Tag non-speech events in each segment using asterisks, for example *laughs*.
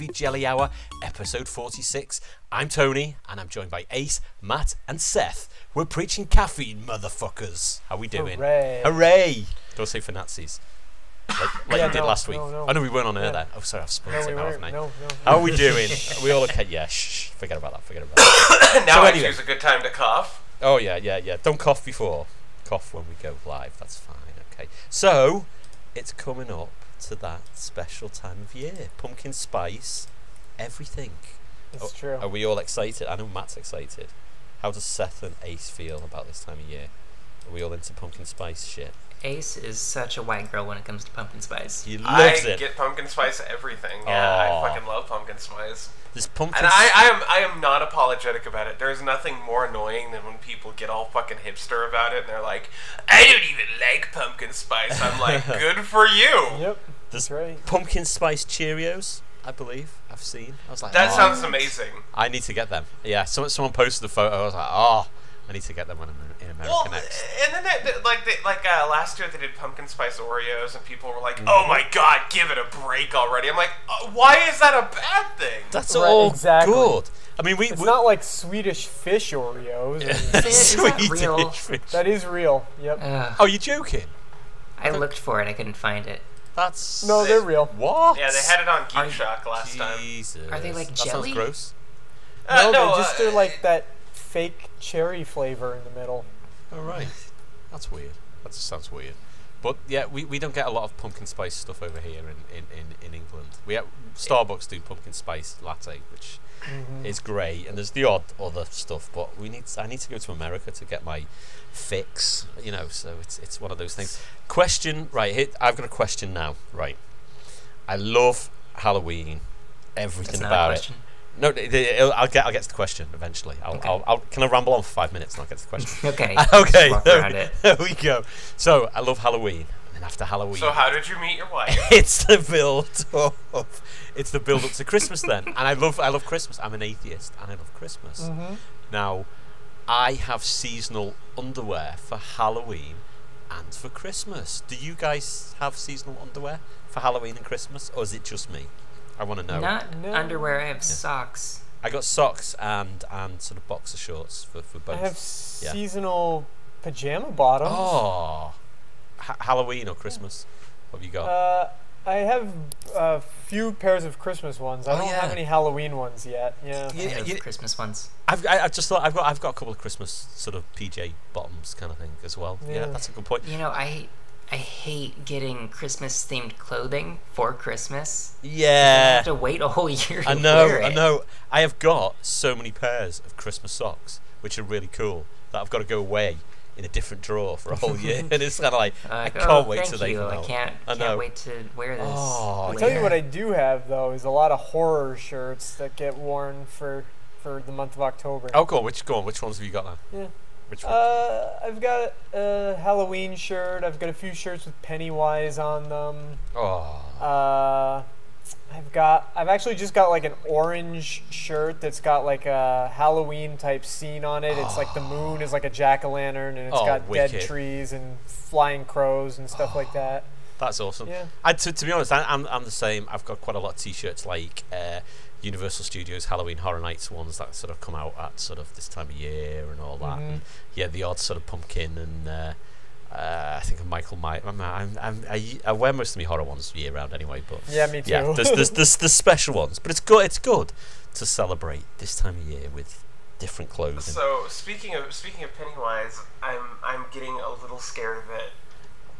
Coffee Jelly Hour, episode 46. I'm Tony, and I'm joined by Ace, Matt, and Seth. We're preaching caffeine, motherfuckers. How we doing? Hooray. Hooray! Don't say for Nazis. Like, like Yeah, you did no, last week. no, oh, no. I know we weren't on air Yeah. then. Oh, sorry, I've spoiled No, it now, haven't I? No, no. How are we doing? Are we all okay? Yeah, shh, shh, forget about that, forget about that. *coughs* now So anyway. choose a good time to cough. Oh yeah, yeah, yeah. Don't cough before. Cough when we go live. That's fine. Okay. So it's coming up to that special time of year. Pumpkin spice, everything. It's Oh, true. Are we all excited? I know Matt's excited. How does Seth and Ace feel about this time of year? Are we all into pumpkin spice shit? Ace is such a white girl when it comes to pumpkin spice. He I loves it. get pumpkin spice everything. Yeah, Aw. I fucking love pumpkin spice. This pumpkin. And I, I am I am not apologetic about it. There's nothing more annoying than when people get all fucking hipster about it and they're like, I don't even like pumpkin spice. I'm like, *laughs* good for you. Yep. This That's right. pumpkin spice Cheerios, I believe I've seen. I was like, That oh, sounds amazing. I need to get them. Yeah, someone someone posted a photo. I was like, oh, I need to get them when I'm in in America Well, next. and then they, they- like they, like uh, last year they did pumpkin spice Oreos and people were like, Mm-hmm. "Oh my god, give it a break already!" I'm like, uh, "Why is that a bad thing?" That's Right, all exactly. good. I mean, we. It's we not like Swedish fish Oreos. I mean, *laughs* *laughs* Is that Swedish real? fish. that is real. Yep. Ugh. Oh, you're joking? I looked for it, I couldn't find it. That's No, they're real. what? Yeah, they had it on Are- Geek Shock last time. Are they like that jelly? Sounds gross. Uh, no, they just uh, are like that fake cherry flavor in the middle. All right. That's weird. That just sounds weird. But yeah, we, we don't get a lot of pumpkin spice stuff over here in, in, in, in England. We have, Starbucks do pumpkin spice latte, which Mhm. is great, and there's the odd other stuff. But we need I need to go to America to get my fix. You know, so it's it's one of those things. Question right here. I've got a question now. Right. I love Halloween. Everything That's not about a it. Question. No, th- th- it'll- I'll get I'll get to the question eventually. I'll, Okay. I'll, I'll can I ramble on for five minutes and I'll get to the question. *laughs* Okay. *laughs* okay, there, around it. there we go. So I love Halloween, and after Halloween, So how did you meet your wife? *laughs* it's the build up. It's the build up to Christmas then, and I love I love Christmas. I'm an atheist, and I love Christmas. Mhm. Now, I have seasonal underwear for Halloween and for Christmas. Do you guys have seasonal underwear for Halloween and Christmas, or is it just me? I want to know. Not No. underwear, I have socks. I got socks and and sort of boxer shorts for for both. I have Yeah. seasonal pajama bottoms. Oh, ha- Halloween or Christmas? What have you got? Uh, I have a few pairs of Christmas ones. I Oh, don't have any Halloween ones yet. Yeah. I Yeah, Christmas ones. I've I, I've just thought I've got I've got a couple of Christmas sort of PJ bottoms kind of thing as well. Yeah, Yeah. that's a good point. You know, I I hate getting Christmas themed clothing for Christmas. I Yeah, have to wait a whole *laughs* year to I know, wear I know. I have got so many pairs of Christmas socks, which are really cool, that I've got to go away in a different drawer for a whole year, *laughs* and it's kind of like I oh, can't oh, wait till they you. come I can't, I can't wait to wear this. Oh, I'll tell you what I do have though is a lot of horror shirts that get worn for for the month of October. Oh, go on. Which go on? Which ones have you got now? Yeah. Which? Uh, I've got a Halloween shirt. I've got a few shirts with Pennywise on them. oh, Uh, I've got. I've actually just got like an orange shirt that's got like a Halloween type scene on it. It's like the moon is like a jack o' lantern, and it's Oh, got wicked. dead trees and flying crows and stuff like that. that's awesome. Yeah. I, to, to be honest, I, I'm I'm the same. I've got quite a lot of T-shirts like uh, Universal Studios Halloween Horror Nights ones that sort of come out at sort of this time of year and all that. Mhm. And yeah, the odd sort of pumpkin and uh, uh, I think of Michael Myers. I'm, I'm, I'm, I, I wear most of my horror ones year round anyway, but Yeah, me too. yeah, there's, there's, there's the special ones, but it's good. It's good to celebrate this time of year with different clothing. So speaking of speaking of Pennywise, I'm I'm getting a little scared of it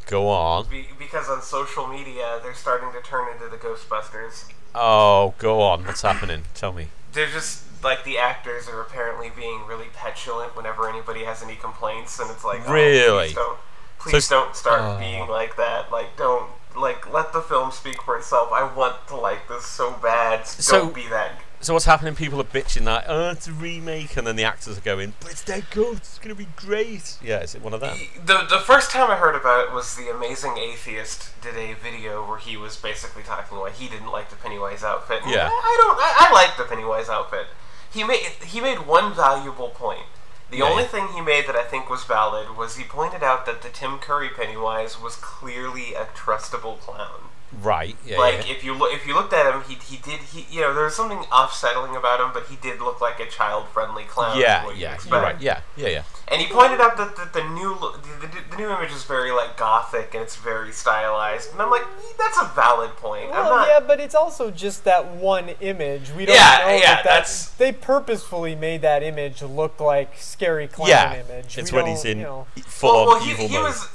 Go on. be, because on social media they're starting to turn into the Ghostbusters. Oh, go on. What's happening? Tell me. They're just like the actors are apparently being really petulant whenever anybody has any complaints, and it's like, oh, Really? please don't, please So- don't start Oh. being like that. Like, don't like let the film speak for itself. I want to like this so bad. So- don't be that. So what's happening? People are bitching that oh, it's a remake, and then the actors are going, but it's dead good. It's gonna be great. Yeah, is it one of them? The the first time I heard about it was the Amazing Atheist did a video where he was basically talking why he didn't like the Pennywise outfit. And Yeah. I, I don't. I, I like the Pennywise outfit. He made he made one valuable point. The Yeah, only thing he made that I think was valid was he pointed out that the Tim Curry Pennywise was clearly a trustable clown. Right. Yeah. like yeah. if you look if you looked at him, he, he did he you know there was something off-settling about him, but he did look like a child-friendly clown. yeah. Yeah. You're right. Yeah. Yeah. Yeah. And he pointed out that the, the new the, the, the new image is very like gothic and it's very stylized, and I'm like that's a valid point. I'm Well, not. yeah, but it's also just that one image. We don't Yeah, know yeah, that that's- they purposefully made that image look like scary clown Yeah. image. It's We when he's in You know, full well, well, he, evil he mode. was.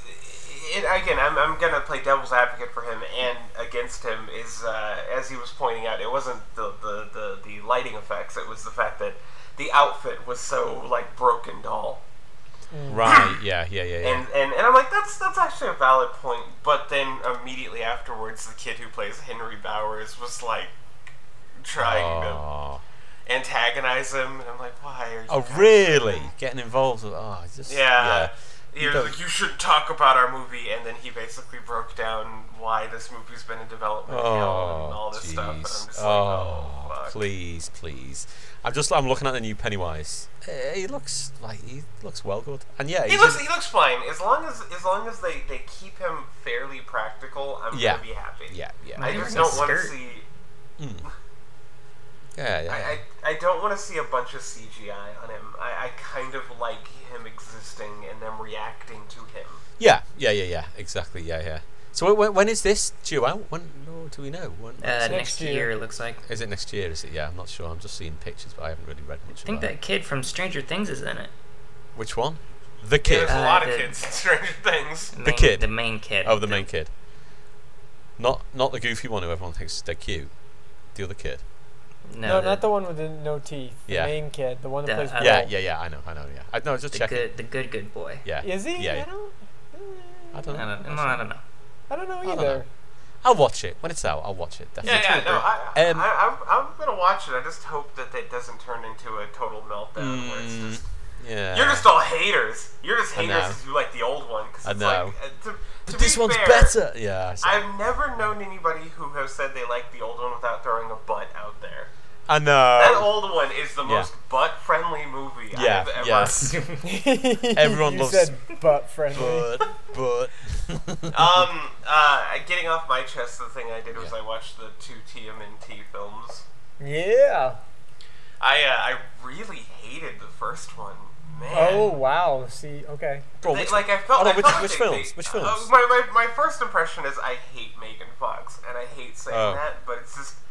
It, again, I'm, I'm gonna play devil's advocate for him and against him. Is uh, as he was pointing out, it wasn't the, the, the, the lighting effects. It was the fact that the outfit was so like broken doll. Right. *laughs* Yeah. Yeah. Yeah. Yeah. And, and and I'm like, that's that's actually a valid point. But then immediately afterwards, the kid who plays Henry Bowers was like trying Oh. to antagonize him, and I'm like, why are you? Oh, really? Getting involved with oh, it's just Yeah. He You was like, you should talk about our movie, and then he basically broke down why this movie's been in development hell and all Oh, this stuff. And I'm jeez. just like, Oh, oh, fuck. please, please. I'm just I'm looking at the new Pennywise. Eh, He looks like he looks well good, and yeah, He looks in- he looks fine as long as as long as they, they keep him fairly practical. I'm Yeah. gonna be happy. yeah, yeah, I just don't want to see. Mm. Yeah, yeah. I, I, I don't want to see a bunch of CGI on him. I, I kind of like him existing and them reacting to him. yeah, yeah, yeah, yeah, exactly, yeah, yeah. So when, when is this due out? When no, do we know? When Uh, Next next year. year, it looks like. is it next year? Is it? Yeah, I'm not sure. I'm just seeing pictures, but I haven't really read much of it. I think about that kid from Stranger Things is in it. it. Which one? The Yeah, kid. there's a Uh, lot of kids in Stranger Things. The, The kid. The main kid. oh, the main kid. Not not the goofy one who everyone thinks they're cute. The other kid. No, no, the, not the one with the no teeth. Yeah. The main kid, the one that The plays. other- Yeah, yeah, yeah. I know, I know. Yeah, I know. Just the checking. good, the good, good boy. Yeah. Is he? Yeah. I yeah. don't. I I don't don't, know. no, I don't know. I don't know don't either. know. I'll watch it when it's out. I'll watch it. Yeah, Definitely. yeah, no, I, Um, I, I'm, I'm gonna watch it. I just hope that it doesn't turn into a total meltdown where it's Mm, just yeah. you're just all haters. You're just haters know. because you like the old one. Cause I it's know. Like, uh, to, but to this be one's fair, better. Yeah. I've never known anybody who has said they like the old one without throwing a butt out there. I know. That old one is the yeah. most butt-friendly movie Yeah, I've ever yeah. seen. Everyone you loves- said butt friendly. but but. *laughs* Um, uh, getting off my chest, the thing I did was Yeah. I watched the two TMNT films. yeah. I uh, I really hated the first one. Man. Oh wow. See. Okay. Bro, They- which, like I felt. oh, no, I which- felt which they- films? they- Which uh, films? my, my my first impression is I hate Megan Fox, and I hate saying Oh. that, but it's just she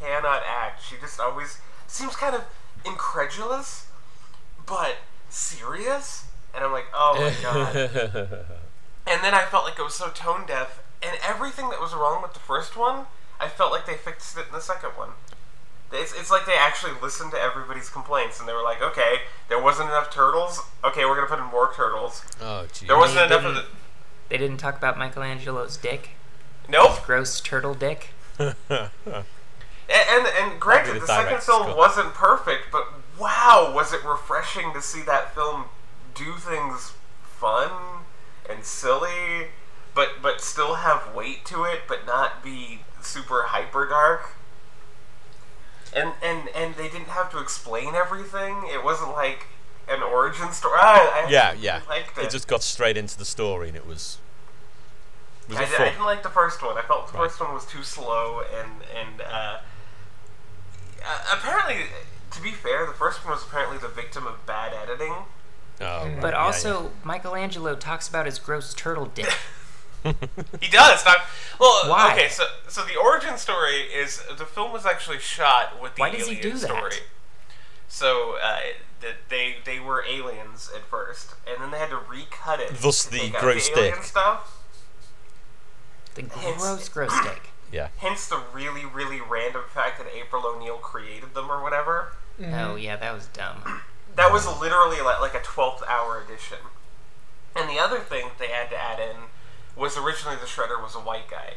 cannot act. She just always seems kind of incredulous, but serious, and I'm like, oh my god. *laughs* And then I felt like it was so tone deaf, and everything that was wrong with the first one, I felt like they fixed it in the second one. It's, it's like they actually listened to everybody's complaints, and they were like, okay, there wasn't enough turtles. Okay, we're gonna put in more turtles. oh, gee. There wasn't They enough of the. They didn't talk about Michelangelo's dick. Nope. Gross turtle dick. *laughs* And and, and granted, the second film cut. wasn't perfect, but wow, was it refreshing to see that film do things fun and silly, but but still have weight to it, but not be super hyper dark. And and and they didn't have to explain everything. It wasn't like an origin story. I, I yeah, yeah. liked it. It just got straight into the story, and it was. Was I, it di- I didn't like the first one. I felt the Right. first one was too slow, and and uh, uh, apparently, to be fair, the first one was apparently the victim of bad editing. Oh, right, But yeah, also, Michelangelo talks about his gross turtle dick. *laughs* He does. Not well. Why? Okay, so so the origin story is the film was actually shot with the Why does he alien do that? story. So uh, that they they were aliens at first, and then they had to recut it. Thus the gross the alien dick. stuff. The Hence- gross, gross dick. Yeah. Hence the really really random fact that April O'Neil created them or whatever. Mm-hmm. Oh yeah, that was dumb. That was literally like, like a 12th hour edition. And the other thing they had to add in was originally the Shredder was a white guy.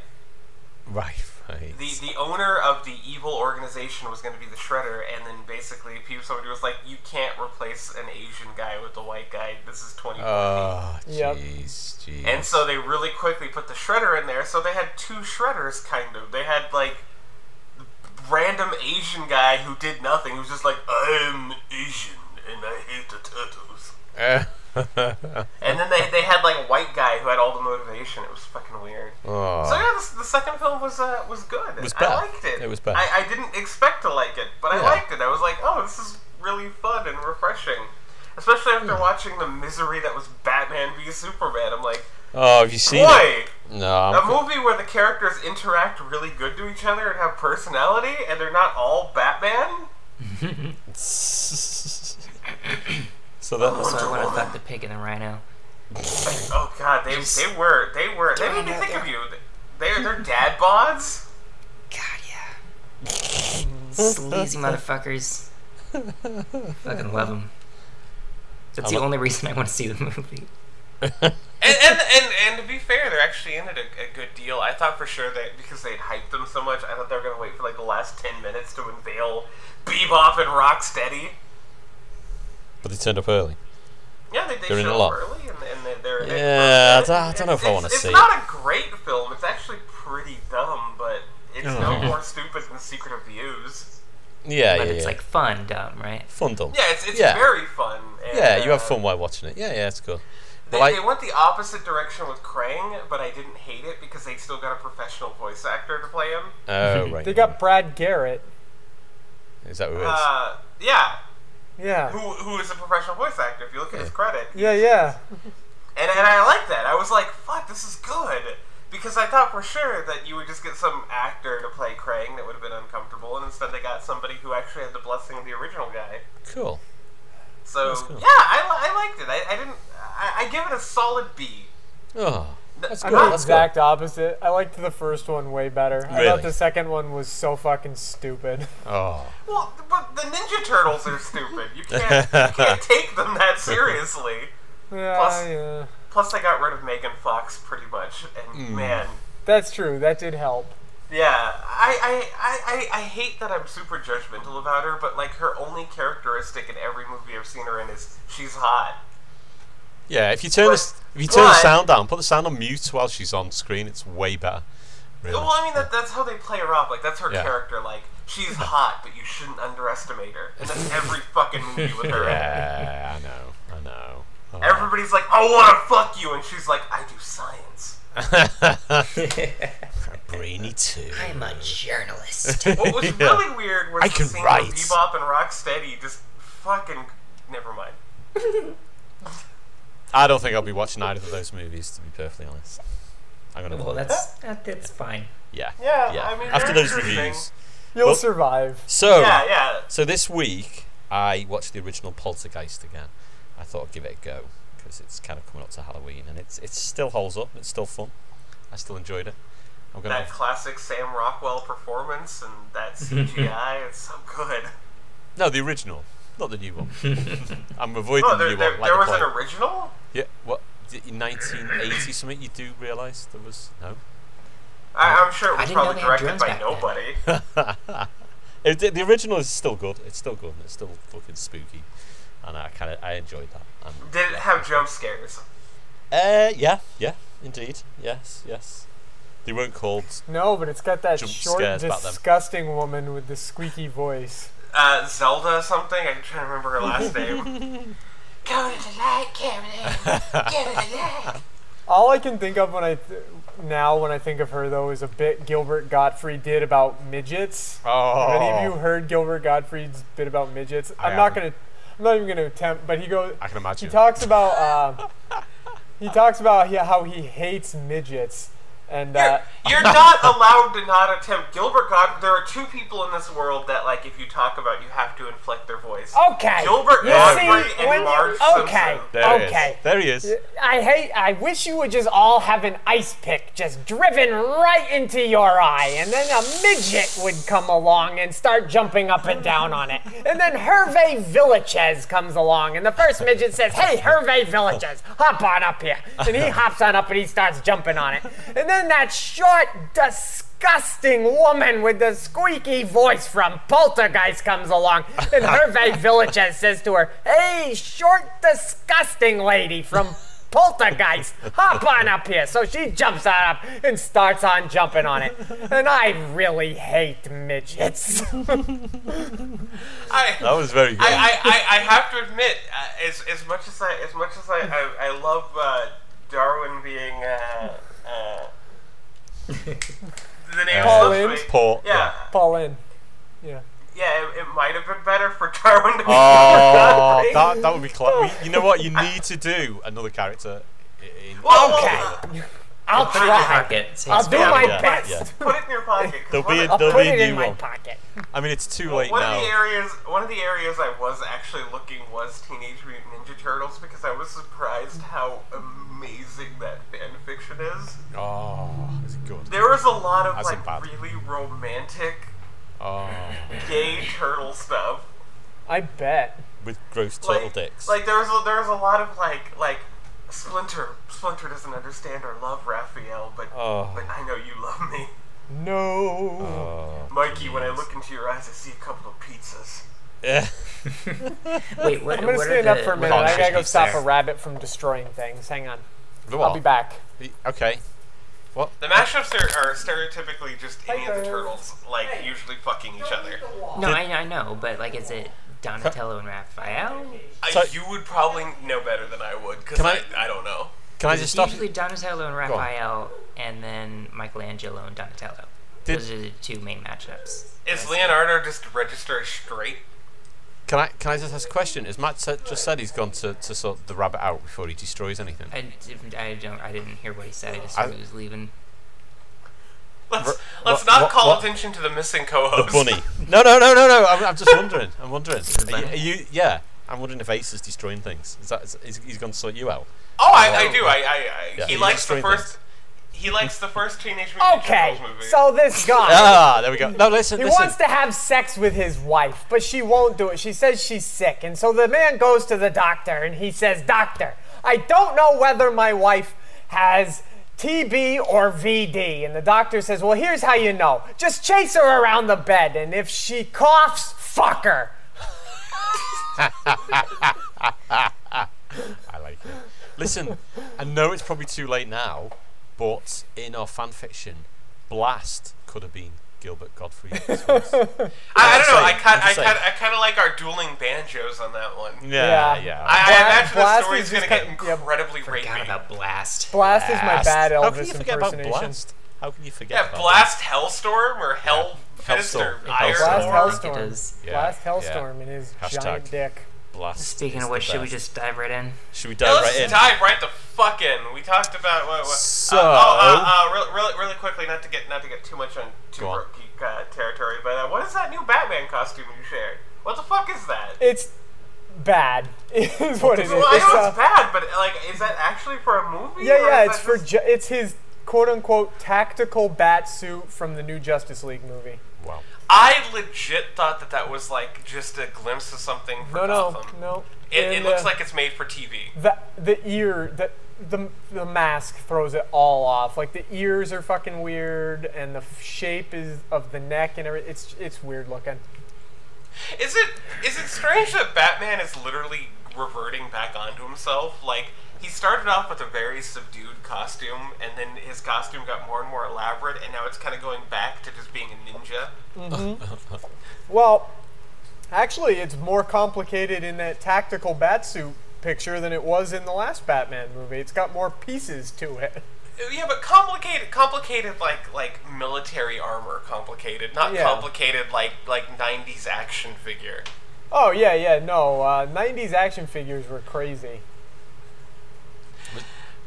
Right, right. The the owner of the evil organization was going to be the Shredder, and then basically people somebody was like, "You can't replace an Asian guy with a white guy. This is 2014." Oh, jeez, jeez. and so they really quickly put the Shredder in there. So they had two Shredders, kind of. They had like random Asian guy who did nothing. He was just like, "I'm Asian," and I hate the turtles. Eh. *laughs* And then they, they had like a white guy who had all the motivation. It was fucking weird. Oh. So yeah, the, the second film was uh, was good. was I liked it. It was bad. I, I didn't expect to like it, but I liked it. I was like, oh, this is really fun and refreshing. Especially after watching the misery that was Batman v Superman. I'm like, Oh, have you seen it? No. a I'm, movie where the characters interact really good to each other and have personality, and they're not all Batman. *laughs* *laughs* so oh, that Also, I want to fuck the pig and the rhino. Oh god, they they were they were they made me think of you. They're they're dad bods. God, yeah. Sleazy motherfuckers. Fucking love them. That's I the lo- only reason I want to see the movie. And, and and and to be fair, they're actually in it a, a good deal. I thought for sure that because they'd hyped them so much, I thought they were gonna wait for like the last ten minutes to unveil Bebop and Rocksteady. But they turned up early. Yeah, they, they They're in show a up lot. early and, and they- they're in it Yeah, for a I don't- I don't know if I wanna it's, see It's not a great film. It's actually pretty dumb, but it's no Oh. more stupid than The Secret of the Ooze. Yeah, yeah. but yeah, it's yeah. like fun dumb, right? fun dumb. Yeah, it's, it's Yeah. very fun. And, Yeah, you have uh, fun while watching it. Yeah, yeah, it's cool. They, Well, I- they went the opposite direction with Krang, but I didn't hate it because they still got a professional voice actor to play him. Oh, *laughs* right. They got Brad Garrett. Is that who it is? Uh, yeah, Yeah. who who is a professional voice actor? If you look at his credit, Yeah, yeah. and and I like that. I was like, fuck, this is good because I thought for sure that you would just get some actor to play Krang that would have been uncomfortable, and instead they got somebody who actually had the blessing of the original guy. cool. So cool. yeah, I, I liked it. I, I didn't. I, I give it a solid B. Oh, that's I'm the That's exact opposite. I liked the first one way better. I thought the second one was so fucking stupid. *laughs* Oh, Well, but the Ninja Turtles are stupid. You can't you can't *laughs* take them that seriously. Yeah, Plus- yeah. Plus, they got rid of Megan Fox pretty much, and Hmm. man, That's true. That did help. yeah, I, I, I, I, I hate that I'm super judgmental about her, but like her only characteristic in every movie I've seen her in is she's hot. yeah. If you turn But- this, if you turn the sound down, put the sound on mute while she's on screen. It's way better. Really. Well, I mean that, that's how they play her off. Like that's her Yeah. character. Like she's hot, but you shouldn't underestimate her. And that's every *laughs* fucking movie with her. yeah, I know. I know. Oh. Everybody's like, I want to fuck you, and she's like, I do science. *laughs* Brainy too. I'm a journalist. *laughs* What was Yeah. really weird was I the can scene write. where Bebop and Rocksteady just fucking. Never mind. I don't think I'll be watching either of those movies. To be perfectly honest, I'm gonna. well, that's that, that's fine. yeah. Yeah, Yeah. I mean, After those reviews. You'll Well- survive. So. Yeah, yeah. So this week I watched the original Poltergeist again. I thought I'd give it a go because it's kind of coming up to Halloween and it's it still holds up. It's still fun. I still enjoyed it. I'm gonna. That classic Sam Rockwell performance and that *laughs* CGI, it's so good. No, the original, not the new one. *laughs* I'm avoiding Oh, the there, new there, one. Like there the was an original? Yeah. What? d- In 1980 something, you do realise there was no. I, I'm sure it was probably directed by nobody. *laughs* *laughs* It, the, the original is still good. It's still good and it's still fucking spooky, and I kind of I enjoyed that. And, Did it have jump scares? uh, yeah, yeah, indeed, yes, yes. They weren't called. No, but it's got that short, scares about them. disgusting woman with the squeaky voice. Uh, Zelda something? I'm trying to remember her last *laughs* name. Go to the light, Caroline. Go to the light. *laughs* All I can think of when I th- now when I think of her though is a bit Gilbert Gottfried did about midgets. Oh, Have any of you heard Gilbert Gottfried's bit about midgets? I I'm not haven't. gonna. I'm not even gonna attempt. But he goes. I can imagine. He imagine. talks about. Uh, he talks about he, how he hates midgets, and uh, You're, *laughs* you're not allowed to not attempt Gilbert Gottfried. There are two people in this world that, like, if you talk about, you have to inflect their voice. Okay. Gilbert You Gottfried see, and when you- Marge okay. Simpson. there okay. is. There he is. I hate. I wish you would just all have an ice pick just driven right into your eye, and then a midget would come along and start jumping up and down on it. And then Hervé Villechaize comes along, and the first midget says, "Hey, Hervé Villechaize, hop on up here." And he hops on up and he starts jumping on it. And then that short, disgusting woman with the squeaky voice from Poltergeist comes along, and Hervé *laughs* Villechaize says to her, "Hey, short, disgusting lady from poltergeist, hop on up here. So she jumps on up and starts on jumping on it. And I really hate midgets. *laughs* I, That was very good. I, I, I, I have to admit, uh, as, as much as I as much as I, I, I love uh, Darwin being uh, uh, the name Paul slips Ince? Paul. Yeah, Fall in. Yeah. yeah, it, it might have been better for Darwin to be. Oh, that, that would be close. You know what? You need to do another character. In, Well, Okay. I'll Put it in your pocket. I'll do my yeah, best. yeah. Put it in your pocket. 'cause There'll be of- a- I'll There'll put be a it in new my one. pocket. I mean, it's too Well, late one now. of the areas, one of the areas I was actually looking was Teenage Mutant Ninja Turtles because I was surprised how amazing that fan fiction is. Oh, is it good? There was a lot of As in like really romantic Oh, gay turtle stuff. I bet. with gross turtle Like, dicks. like there was a, there was a lot of like like Splinter. Splinter doesn't understand or love Raphael, but Oh. but I know you love me, No. oh, Mikey. When I look into your eyes, I see a couple of pizzas. Yeah. *laughs* Wait, what, I'm gonna what stand are up the, for a minute. I gotta go stop a rabbit from destroying things. Hang on. The I'll be back. Okay. The mashups are, are stereotypically just any of the turtles like usually fucking each other. No, I, I know, but like, is it Donatello and Raphael? I, So- you would probably know better than I would because Can I, I- I don't know. Can I It's just stop? usually Donatello and Raphael, and then Michelangelo and Donatello. Did- Those are the two main matchups. Is Leonardo just register straight? Can I can I just ask a question? Has Matt said, just said he's gone to, to sort the rabbit out before he destroys anything? I, didn't- I don't. I didn't hear what he said. I just I- knew he was leaving. Let's R- let's what- not what- call what- attention to the missing co-host. The bunny. No, no, no, no, no. I'm, I'm just wondering. I'm wondering. Are you, are you? Yeah. I'm wondering if Ace is destroying things. Is that? Is, is, he's going to sort you out? Oh, I, I do. I, I, I Yeah, he he's likes the destroying first. He likes the first Teenage Mutant Ninja Okay, Turtles movie. so this *laughs* guy. Ah, there we go. No, listen, He listen. wants to have sex with his wife, but she won't do it. She says she's sick. And so the man goes to the doctor and he says, Doctor, I don't know whether my wife has TB or VD. And the doctor says, Well, here's how you know just chase her around the bed, and if she coughs, fuck her. *laughs* I like it. Listen, I know it's probably too late now, but in our fan fiction, Blast could have been Gilbert Gottfried. *laughs* I, I don't know. I kind I'm I just kind. I kind of like our dueling banjos on that one. yeah, Yeah. yeah. I, I Bla- imagine the Blast story's is gonna get kind- yeah, incredibly Forgot rapey. about Blast. Blast is my bad How can Elvis you forget about impersonation. Blast? How can you forget? Yeah, about Blast Hellstorm or Hell Fist or Hellstorm. Iron Blast Storm. Hellstorm. It is. Yeah, Blast yeah. Hellstorm and his Hashtag. giant dick. Blast? Speaking of which, should we just dive right in? Should we Yeah, dive let's right in? dive right the fuck in. We talked about what, what So- uh, oh, uh, uh, really, really, really quickly, not to get not to get too much on too on. broke geek uh, territory, but uh, what is that new Batman costume you shared? What the fuck is that? It's bad. *laughs* Is what it is. Well, I It's, know uh, it's bad, but like, is that actually for a movie? Yeah, yeah, it's for just- ju- it's his quote unquote tactical bat suit from the new Justice League movie. Wow. I legit thought that that was like just a glimpse of something for No, no, Gotham. no. It, it And, looks uh, like it's made for TV. the the ear the the the mask throws it all off. Like the ears are fucking weird, and the shape is of the neck and everything. It's it's weird looking. Is it is it strange that Batman is literally reverting back onto himself? Like he started off with a very subdued costume, and then his costume got more and more elaborate, and now it's kind of going back to just being a ninja. Well, actually, it's more complicated in that tactical bat suit picture than it was in the last Batman movie. It's got more pieces to it. Yeah, but complicated, complicated like like military armor, complicated, not Yeah. complicated like like '90s action figure. Oh yeah, yeah, no. Uh, '90s action figures were crazy.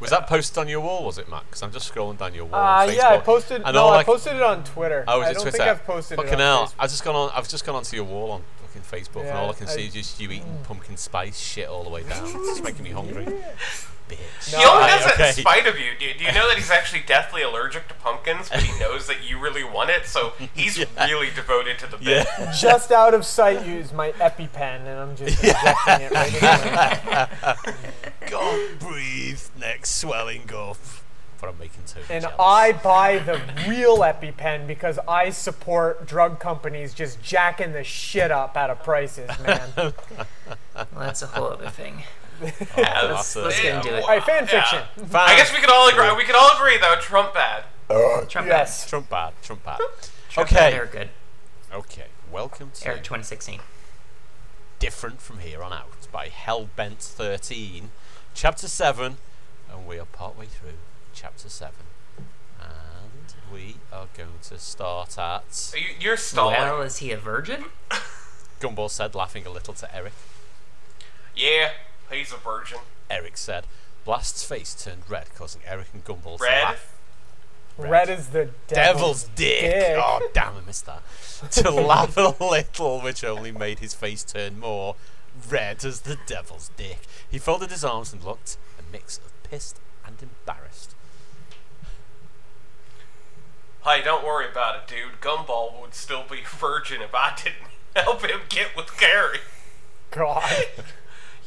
Was that posted on your wall? Was it, Matt? Because I'm just scrolling down your wall. Uh, on yeah, I posted. and no, I posted it on Twitter. Oh, is I don't Twitter? think I've posted Fucking it on hell! Facebook. I've just gone on. I've just gone onto your wall on fucking Facebook, and all I can I- see is just you eating pumpkin spice shit all the way down. it's making me hungry. *laughs* Bitch. he only Right, does it okay. in spite of you. Do, do you know that he's actually deathly allergic to pumpkins, but he *laughs* knows that you really want it, so he's really devoted to the bit. Yeah. *laughs* Just out of sight, use my EpiPen, and I'm just injecting it right into my *laughs* Can't breathe. Neck swelling up. But I'm making Toby And jealous. I buy the real EpiPen because I support drug companies just jacking the shit up out of prices, man. Well, that's a whole other thing. Oh, *laughs* Yeah, that's a- let's get into it. All right, fan Yeah. fiction. I guess we could all agree. We could all agree though. Trump bad. Trump Yes. Trump bad. Trump bad. Trump Okay. They're good. Okay. Welcome to Eric 2016. Different from Here on Out by Hellbent 13, Chapter 7, and we are partway through Chapter 7. And we are going to start at. You, you're stalling. Well, is he a virgin? Gumball said, laughing a little to Eric. yeah, he's a virgin. Eric said. Blast's face turned red, causing Eric and Gumball to Red. laugh. Red red is the Devil's dick. dick. Oh, *laughs* damn, I missed that. to laugh a little, which only made his face turn more red as the devil's dick. He folded his arms and looked a mix of pissed and embarrassed. Hey, don't worry about it, dude. Gumball would still be a virgin if I didn't *laughs* help him get with Gary. God. *laughs*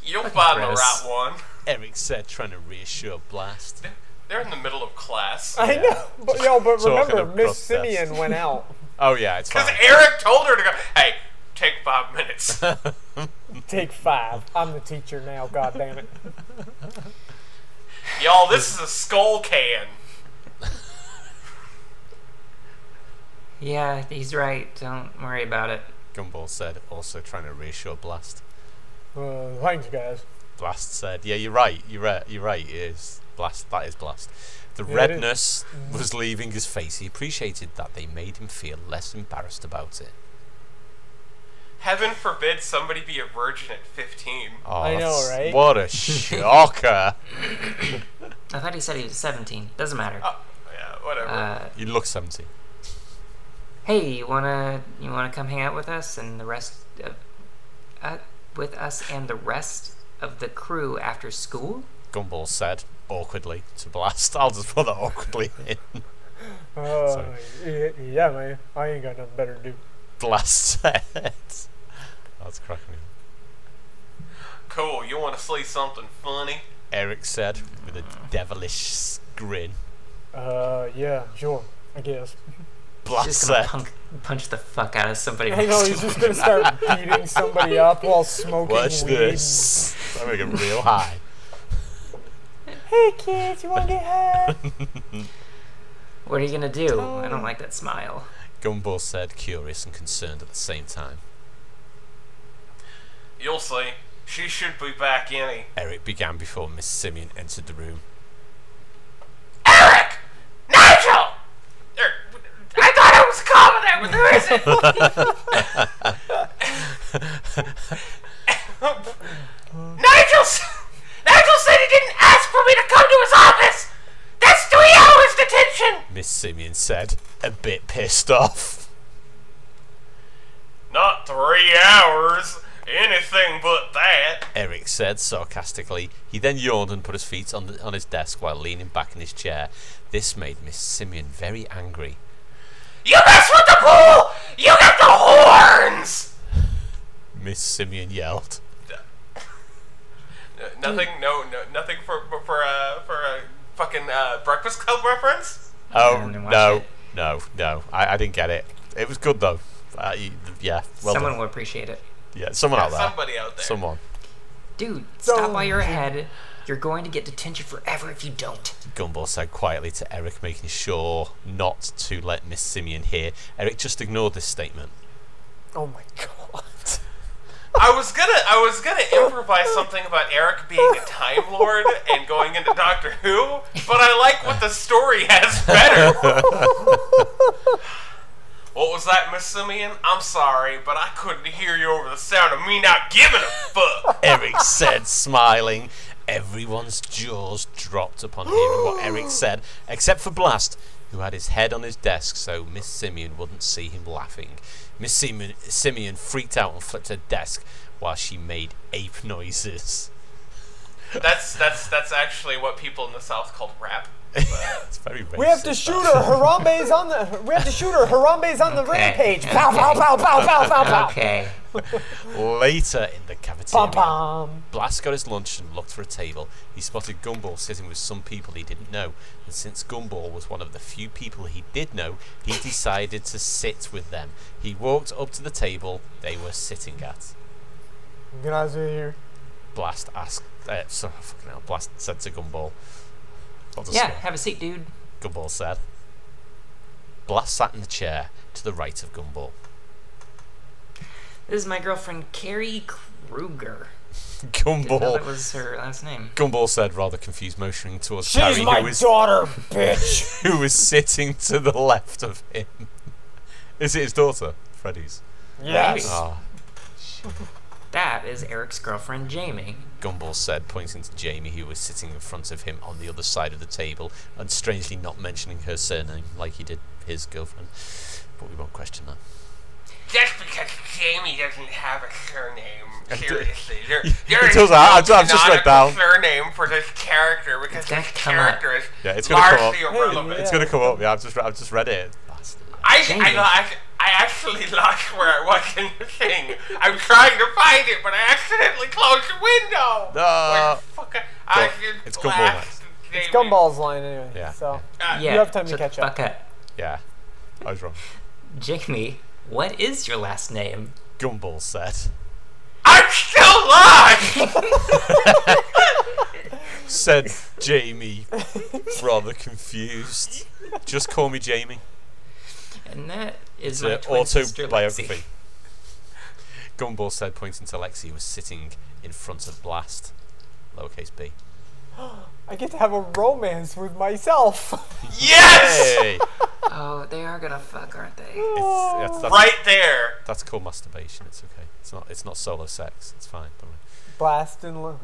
You'll find gross. the right one. Eric said, uh, trying to reassure Blast. They're in the middle of class. I know. But, yo, but talking remember, of Miss protest. Simeon went out. *laughs* Oh, yeah, it's Because fine. Eric told her to go. Hey, take five minutes. *laughs* Take five. I'm the teacher now, god damn it. *laughs* Y'all, this is a skull can. Yeah, he's right. Don't worry about it. Gumball said, also trying to reassure Blast. Uh, thanks, guys. Blast said, "Yeah, you're right. You're right. You're right. It is Blast. That is Blast." The Yeah, redness was leaving his face. He appreciated that they made him feel less embarrassed about it. Heaven forbid somebody be a virgin at 15. Oh, I know, right? What a shocker! *coughs* I thought he said he was 17. Doesn't matter. Oh, yeah, whatever. Uh, You look seventy. hey, you wanna you wanna come hang out with us and the rest of, uh, with us and the rest of the crew after school? Gumball said awkwardly to Blast. I'll just put that awkwardly in. *laughs* Uh, yeah, yeah, man. I ain't got nothing better to do. Blast said. That's cracking me. cool, you want to see something funny? Eric said with a devilish grin. Uh, yeah, sure. I guess. *laughs* Blast just gonna said. punk, punch the fuck out of somebody. I know he's just gonna start *laughs* beating somebody up while smoking Watch weed. this. I'm gonna real high. Hey kids, you wanna get high? *laughs* What are you gonna do? I don't like that smile. Gumball said, curious and concerned at the same time. You'll see. She should be back any. Eric began before Miss Simeon entered the room. Eric! Nigel! Er, I thought I was coming there, but there isn't. Nigel, Nigel said he didn't ask for me to come to his office. That's three hours detention. Miss Simeon said, a bit pissed off. Not three hours. Anything but that. Eric said sarcastically. He then yawned and put his feet on, the, on his desk while leaning back in his chair. This made Miss Simeon very angry. You mess with the pool, you got the horns. Miss Simeon yelled. Nothing, no, no, nothing for for for, uh, for a fucking uh, Breakfast Club reference. Oh, no, no, no. I, I didn't get it. It was good though. Uh, you- yeah, well Someone done. will appreciate it. Yeah, someone out there. Somebody out there. Someone. Dude, stop Don't. while you're ahead. You're going to get detention forever if you don't. Gumball said quietly to Eric, making sure not to let Miss Simeon hear. Eric just ignored this statement. oh my god. *laughs* I was gonna, I was gonna improvise something about Eric being a Time Lord and going into Doctor Who, but I like what the story has better. what was that, Miss Simeon? I'm sorry, but I couldn't hear you over the sound of me not giving a fuck. Eric said, smiling. Everyone's jaws dropped upon hearing what Eric *gasps* said, except for Blast, who had his head on his desk so Miss Simeon wouldn't see him laughing. Miss Simeon, Simeon freaked out and flipped her desk while she made ape noises. That's that's that's actually what people in the South called rap. It's very racist. We have to shoot her. Harambe's on the. We have to shoot her. Harambe's on the Okay, rampage. Pow pow pow pow pow pow pow. Okay. Later in the Pom cafeteria, pom. Blast got his lunch and looked for a table. He spotted Gumball sitting with some people he didn't know, and since Gumball was one of the few people he did know, he *laughs* decided to sit with them. He walked up to the table they were sitting at. I sit here? Blast asked uh, sorry, fucking hell, Blast said to Gumball. I'll just Yeah, go. have a seat, dude. Gumball said. Blast sat in the chair to the right of Gumball. This is my girlfriend, Carrie Kruger. *laughs* Didn't know Gumball. that was her last name. Gumball said, rather confused, motioning towards She's Carrie, my who was daughter, *laughs* bitch. who was sitting to the left of him. *laughs* Is it his daughter, Freddy's? yes. Ah, That is Eric's girlfriend, Jamie. Gumball said, pointing to Jamie, who was sitting in front of him on the other side of the table, and strangely not mentioning her surname like he did his girlfriend. But we won't question that. Just because Jamie doesn't have a surname, seriously. There, *laughs* It there is does- no I've- I've just read canonical down. surname for this character because this come up. character is Yeah, it's gonna come largely up. irrelevant. It's gonna come up. Yeah, I've just, I've just read it. Bastard. I, I, Jamie. I, I actually *laughs* lost where I was in the thing. I'm trying to find it, but I accidentally closed the window. No. Where the fuck I, I But should it's Gumball blast It's Gumball's line anyway. Yeah. So Uh, Yeah, have time to catch the up. fuck up. Yeah, I was wrong. Jamie, what is your last name? Gumball said. I'm still lost. *laughs* Said Jamie, rather confused. Just call me Jamie. And that is It's my an autobiography. Lexi. *laughs* Gumball said, pointing to Lexi, who was sitting in front of Blast. Lowercase b. *gasps* I get to have a romance with myself. *laughs* yes, Oh, they are gonna fuck, aren't they? It's, that's, that's, right there. that's called masturbation. It's okay. It's not. It's not solo sex. It's fine. Don't worry. Blast and lo-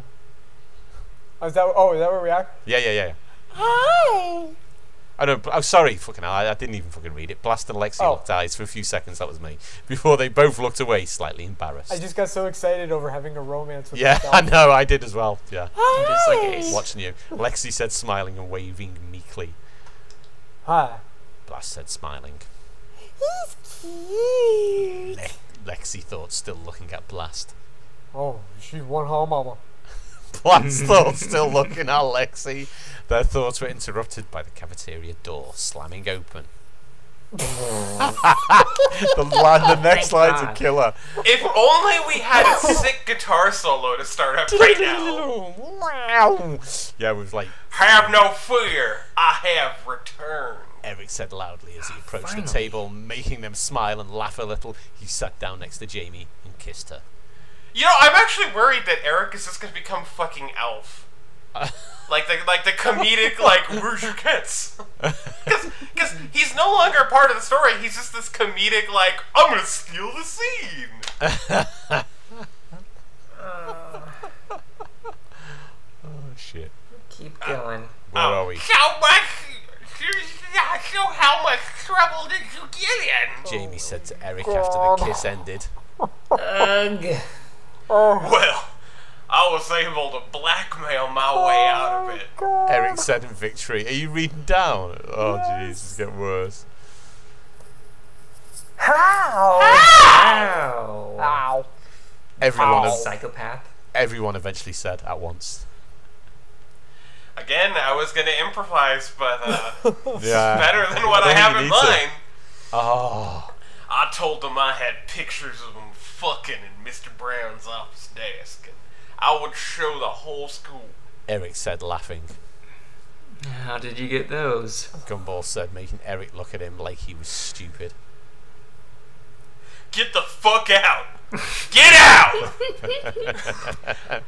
Oh, is that? Oh, is that where we are? Yeah, yeah, yeah. yeah. Hi. I know. Oh, sorry. Fucking hell. I, I didn't even fucking read it. Blast and Lexi Oh. locked eyes for a few seconds. That was me. *laughs* Before they both looked away, slightly embarrassed. I just got so excited over having a romance with yeah. *laughs* I know. I did as well. Yeah. Just like. Watching you. Lexi said, smiling and waving meekly. Hi. Blast said, smiling. He's cute. Le- Lexi thought, still looking at Blast. Oh, she's one hot mama. Blast thought, still looking at Lexi. Their thoughts were interrupted by the cafeteria door slamming open. *laughs* the, line, the next Thank line's a killer. If only we had a sick guitar solo to start up right now. yeah, with like Have no fear, I have returned. Eric said loudly as he ah, approached Finally. the table, making them smile and laugh a little. He sat down next to Jamie and kissed her. You know, I'm actually worried that Eric is just gonna become fucking Elf. *laughs* like the like the comedic like *laughs* where's your kids? Because he's no longer part of the story. He's just this comedic like I'm gonna steal the scene. *laughs* Oh shit! Keep uh, going. Where are we? How much? So how much trouble did you get in? Jamie said to Eric after the kiss ended. Ugh. *laughs* Well, I was able to blackmail my way out of it. Eric said in victory. Are you reading down? Oh jeez, it's getting worse. How? Ow. Ow. Everyone, Ow. ev- Psychopath. everyone eventually said at once. Again, I was gonna improvise, but uh, *laughs* Yeah. better than what I don't have in you need to. mind. Oh, I told them I had pictures of them fucking in Mr. Brown's office desk, and I would show the whole school. Eric said, laughing. How did you get those? Gumball said, making Eric look at him like he was stupid. Get the fuck out! Get out!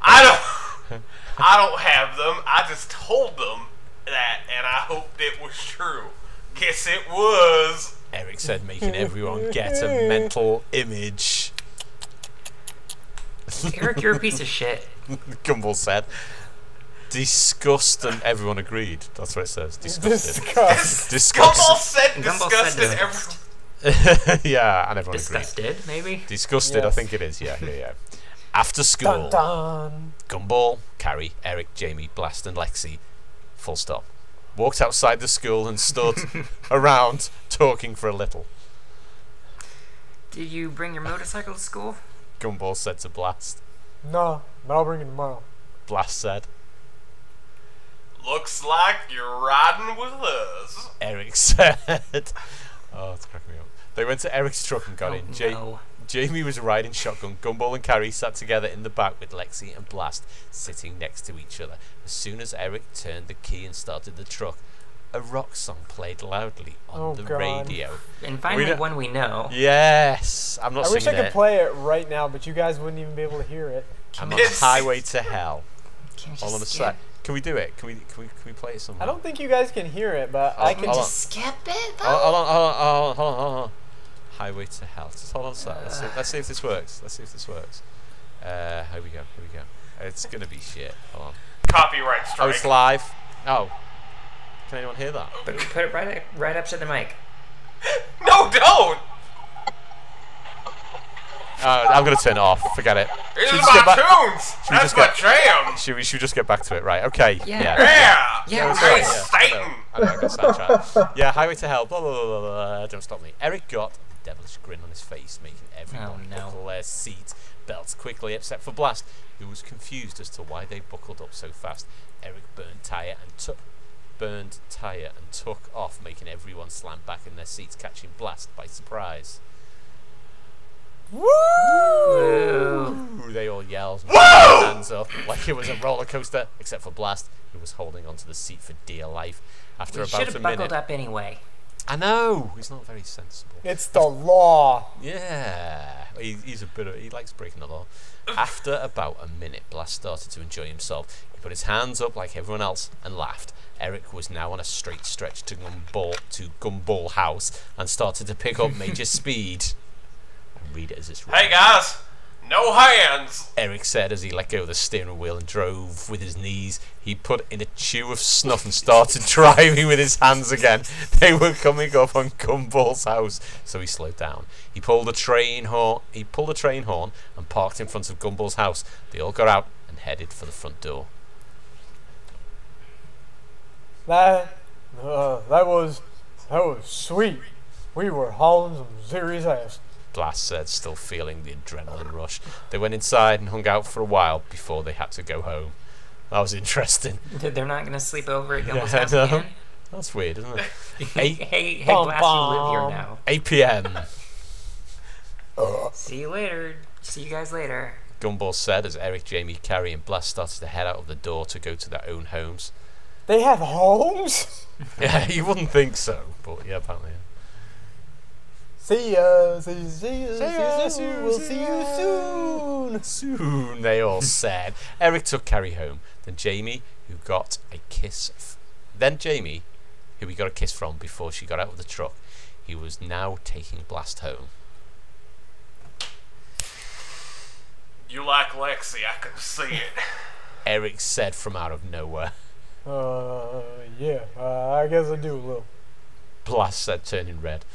I don't. I don't have them. I just told them that, and I hoped it was true. Guess it was. Eric said, making everyone get a mental image. Eric, you're a piece of shit. *laughs* Gumball said. Disgust, and everyone agreed. That's what it says. Disgusted. *laughs* Disgust. Gumball said Gumball disgusted. said Everyone. *laughs* yeah, and everyone agreed. Disgusted, maybe? Disgusted, I think it is. Yeah, yeah, yeah. After school, Dun dun. Gumball, Carrie, Eric, Jamie, Blast, and Lexi, full stop, walked outside the school and stood around talking for a little. Did you bring your motorcycle to school? Gumball said to Blast. No, but I'll bring it tomorrow. Blast said. Looks like you're riding with us. Eric said. oh, it's cracking me up. They went to Eric's truck and got Oh, in. Ja- no. Jamie was riding shotgun. Gumball and Carrie sat together in the back with Lexi and Blast sitting next to each other. As soon as Eric turned the key and started the truck, a rock song played loudly on Oh, the God. radio. And finally, don't- one we know. Yes, I'm not I wish I could it. play it right now, but you guys wouldn't even be able to hear it. I'm on the highway to hell. Can we Hold on a just sec. skip? Can we do it? Can we? Can we? Can we play it somewhere? I don't think you guys can hear it, but I Oh, can hold just. Skip it, though? Oh, hold on, hold on, hold on, hold on, hold on. Highway to hell. Just hold on a sec. Let's see, let's see if this works. Let's see if this works. Uh, here we go. Here we go. It's gonna be shit. Hold on. Copyright Oh, strike. it's live. Oh, can anyone hear that? But put it right, right up to the mic. *laughs* no, don't. Uh, I'm gonna turn it off. Forget it. This Should we is just get my back- tunes. should we That's just my get- jam. Should we? Should we just get back to it? Right. Okay. Yeah. Yeah. Yeah. Yeah, that's right. right, Nice yeah. I know. Satan. I know, I yeah, Highway to Hell. Blah, blah, blah, blah, blah. Don't stop me. Eric got a devilish grin on his face, making everyone Oh, no. buckle their seat belts quickly, except for Blast, who was confused as to why they buckled up so fast. Eric burned tire and took burned tire and took off, making everyone slam back in their seats, catching Blast by surprise. Woo! Ooh, they all yelled and put hands up like it was a roller coaster, except for Blast, who was holding onto the seat for dear life. After We should have a buckled up anyway. I know he's not very sensible. It's the law. Yeah, he, he's a bit of, he likes breaking the law. After about a minute, Blast started to enjoy himself. He put his hands up like everyone else and laughed. Eric was now on a straight stretch to Gumball to Gumball House and started to pick up major *laughs* speed. I read it as it's Hey guys, no hands. Eric said as he let go of the steering wheel and drove with his knees. He put in a chew of snuff and started *laughs* driving with his hands again. They were coming up on Gumball's house, so he slowed down. He pulled a train horn. He pulled a train horn and parked in front of Gumball's house. They all got out and headed for the front door. That, uh, that was, that was sweet. We were hauling some serious ass. Blast said, still feeling the adrenaline rush. They went inside and hung out for a while before they had to go home. That was interesting. They're not gonna sleep over at Gumball's Yeah, house no. again? That's weird, isn't it? *laughs* Hey, hey, hey, Bum, Blast, you live here bum. now. 8 p.m. See you later. See you guys later. Gumball said as Eric, Jamie, Carrie, and Blast started to head out of the door to go to their own homes. They have homes? *laughs* Yeah, you wouldn't think so, but yeah, apparently. yeah. See ya, see ya, see ya, see ya, ya see soon. ya, We'll see see ya. you soon. Soon, they all *laughs* said. Eric took Carrie home. Then Jamie, who got a kiss. F- then Jamie, who he got a kiss from before she got out of the truck. He was now taking Blast home. You like Lexi, I can see it. Eric said from out of nowhere. *laughs* Uh, yeah, uh, I guess I do a little. Blast said, turning red.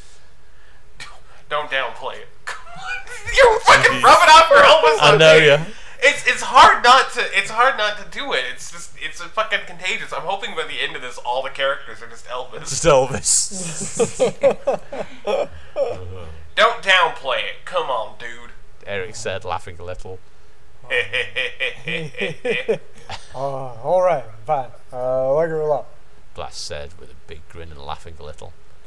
Don't downplay it. Come on You're fucking rubbing off your Elvis. I on know, me. yeah. It's it's hard not to it's hard not to do it. It's just it's a fucking contagious. I'm hoping by the end of this, all the characters are just Elvis. Just Elvis. *laughs* Don't downplay it. Come on, dude. Eric said, laughing a little. *laughs* Uh, all right, fine. Uh, I like her a lot. Blast said with a big grin and laughing a little. *laughs*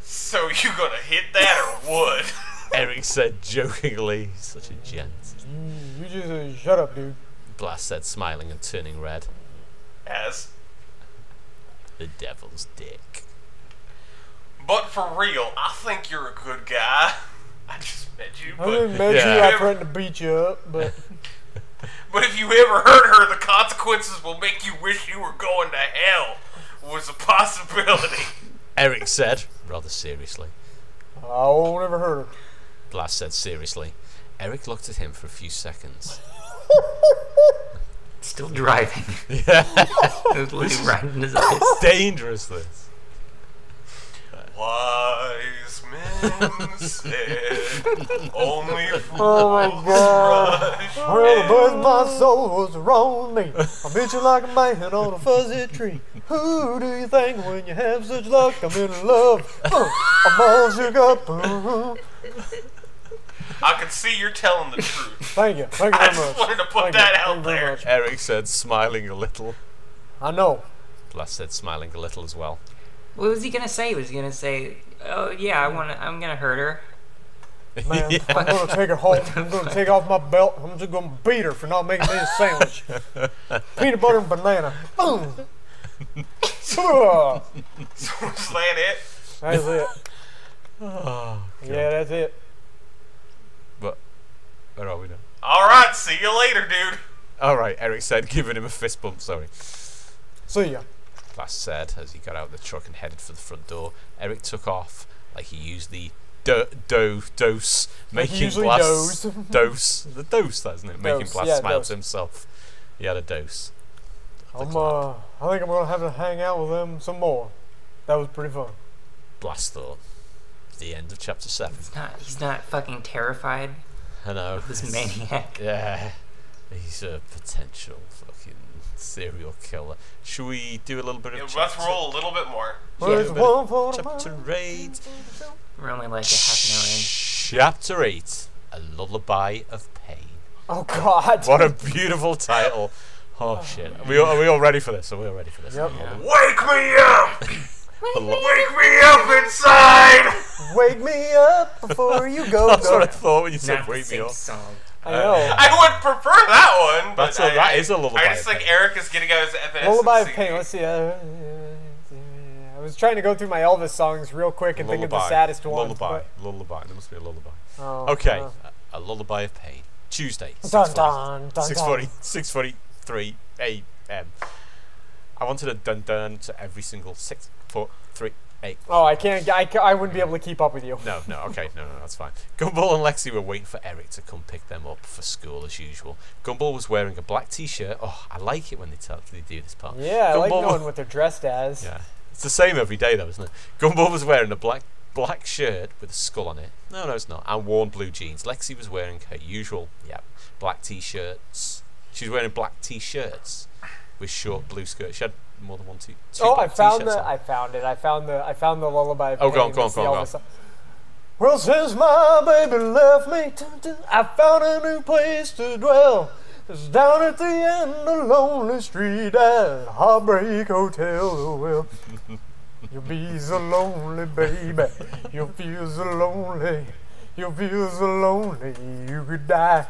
so you gonna hit that or what? *laughs* Eric said jokingly, such a gent. you, you just uh, shut up, dude. Blast said, smiling and turning red. As The devil's dick. but for real, I think you're a good guy. I just met you, I didn't met you. Yeah. I threatened to beat you up, but *laughs* but if you ever hurt her, the consequences will make you wish you were going to hell. Was a possibility. *laughs* Eric said, rather seriously. I won't ever hurt her. Glass said seriously. Eric looked at him for a few seconds. Still driving. *laughs* Yeah. Literally right in his eyes. Dangerous, this. Wise men said only fools *laughs* Oh my God. rush Well, the birth of my soul was wrong with me. I met you like a man on a fuzzy tree. Who do you think when you have such luck? I'm in love. Uh, I'm all shook up. Uh, I can see you're telling the truth. Thank you. Thank you I very just much. wanted to put Thank that you. out Thank you very there. much. Eric said, smiling a little. I know. Blast said, smiling a little as well. What was he gonna say? Was he gonna say, "Oh yeah, I want to. I'm gonna hurt her"? *laughs* Man, I'm gonna take her home. I'm gonna take off my belt. I'm just gonna beat her for not making me a sandwich. *laughs* Peanut butter and banana. Boom. Ugh. Was it? That's it. *laughs* Oh, Yeah, that's it. but where are we now? All right, see you later, dude. All right, Eric said, giving him a fist bump. Sorry. See ya. Glass said as he got out of the truck and headed for the front door. Eric took off like he used the do, do dose, Like he *laughs* making usually Glass does. *laughs* dose the dose, that isn't it? Making Dose, Glass yeah, smile dose. to himself. He had a dose. I'm uh, I think I'm gonna have to hang out with them some more. That was pretty fun. Blast thought. The end of chapter seven. He's not. He's not fucking terrified. I know. This it's- maniac. *laughs* Yeah, he's a potential fucking serial killer. Should we do a little bit of Yeah, let's chapter, roll a little bit more. There's bit one for the chapter eight? We're only like a half an hour in. Chapter eight: A lullaby of pain. Oh God. What a beautiful title! *laughs* Oh shit! Are we, all- are we all ready for this? Are we all ready for this? Yep. Wake me up! A lu- Wake me up inside! Wake me up before you go. *laughs* That's what I go. thought when you said Not the "wake me up." song. I know. *laughs* I would prefer that one. But That's a- I, that is a lullaby I just of think. Eric is getting out his Evanescence. Lullaby of Pain. Let's see. Uh, I was trying to go through my Elvis songs real quick and think of the saddest one. Lullaby. Lullaby. There must be a lullaby. oh, Okay, uh, a, a lullaby of pain. Tuesday. Dun 6:40 dun dun 640, 643 a.m. I wanted a dun dun to every single six, four, three, eight. Oh, I can't. I, I wouldn't be able to keep up with you. No, no, okay, no, no, that's fine. Gumball and Lexi were waiting for Eric to come pick them up for school as usual. Gumball was wearing a black t-shirt. Oh, I like it when they tell they do this part. Yeah, I like Gumball- knowing what they're dressed as. Yeah, it's the same every day though, isn't it? Gumball was wearing a black black shirt with a skull on it. No, no, it's not. And worn blue jeans. Lexi was wearing her usual, yep, black t-shirts. She was wearing black t-shirts with short blue skirts. She had more than one t- two Oh, I found the. on. I found it. I found the. I found the lullaby. Oh, go on, go on, go the on, go song. Well, since my baby left me, I found a new place to dwell. It's down at the end of Lonely Street at Heartbreak Hotel. Oh, well, *laughs* you'll be so lonely, baby. You'll feel so lonely. You'll feel so lonely you could die.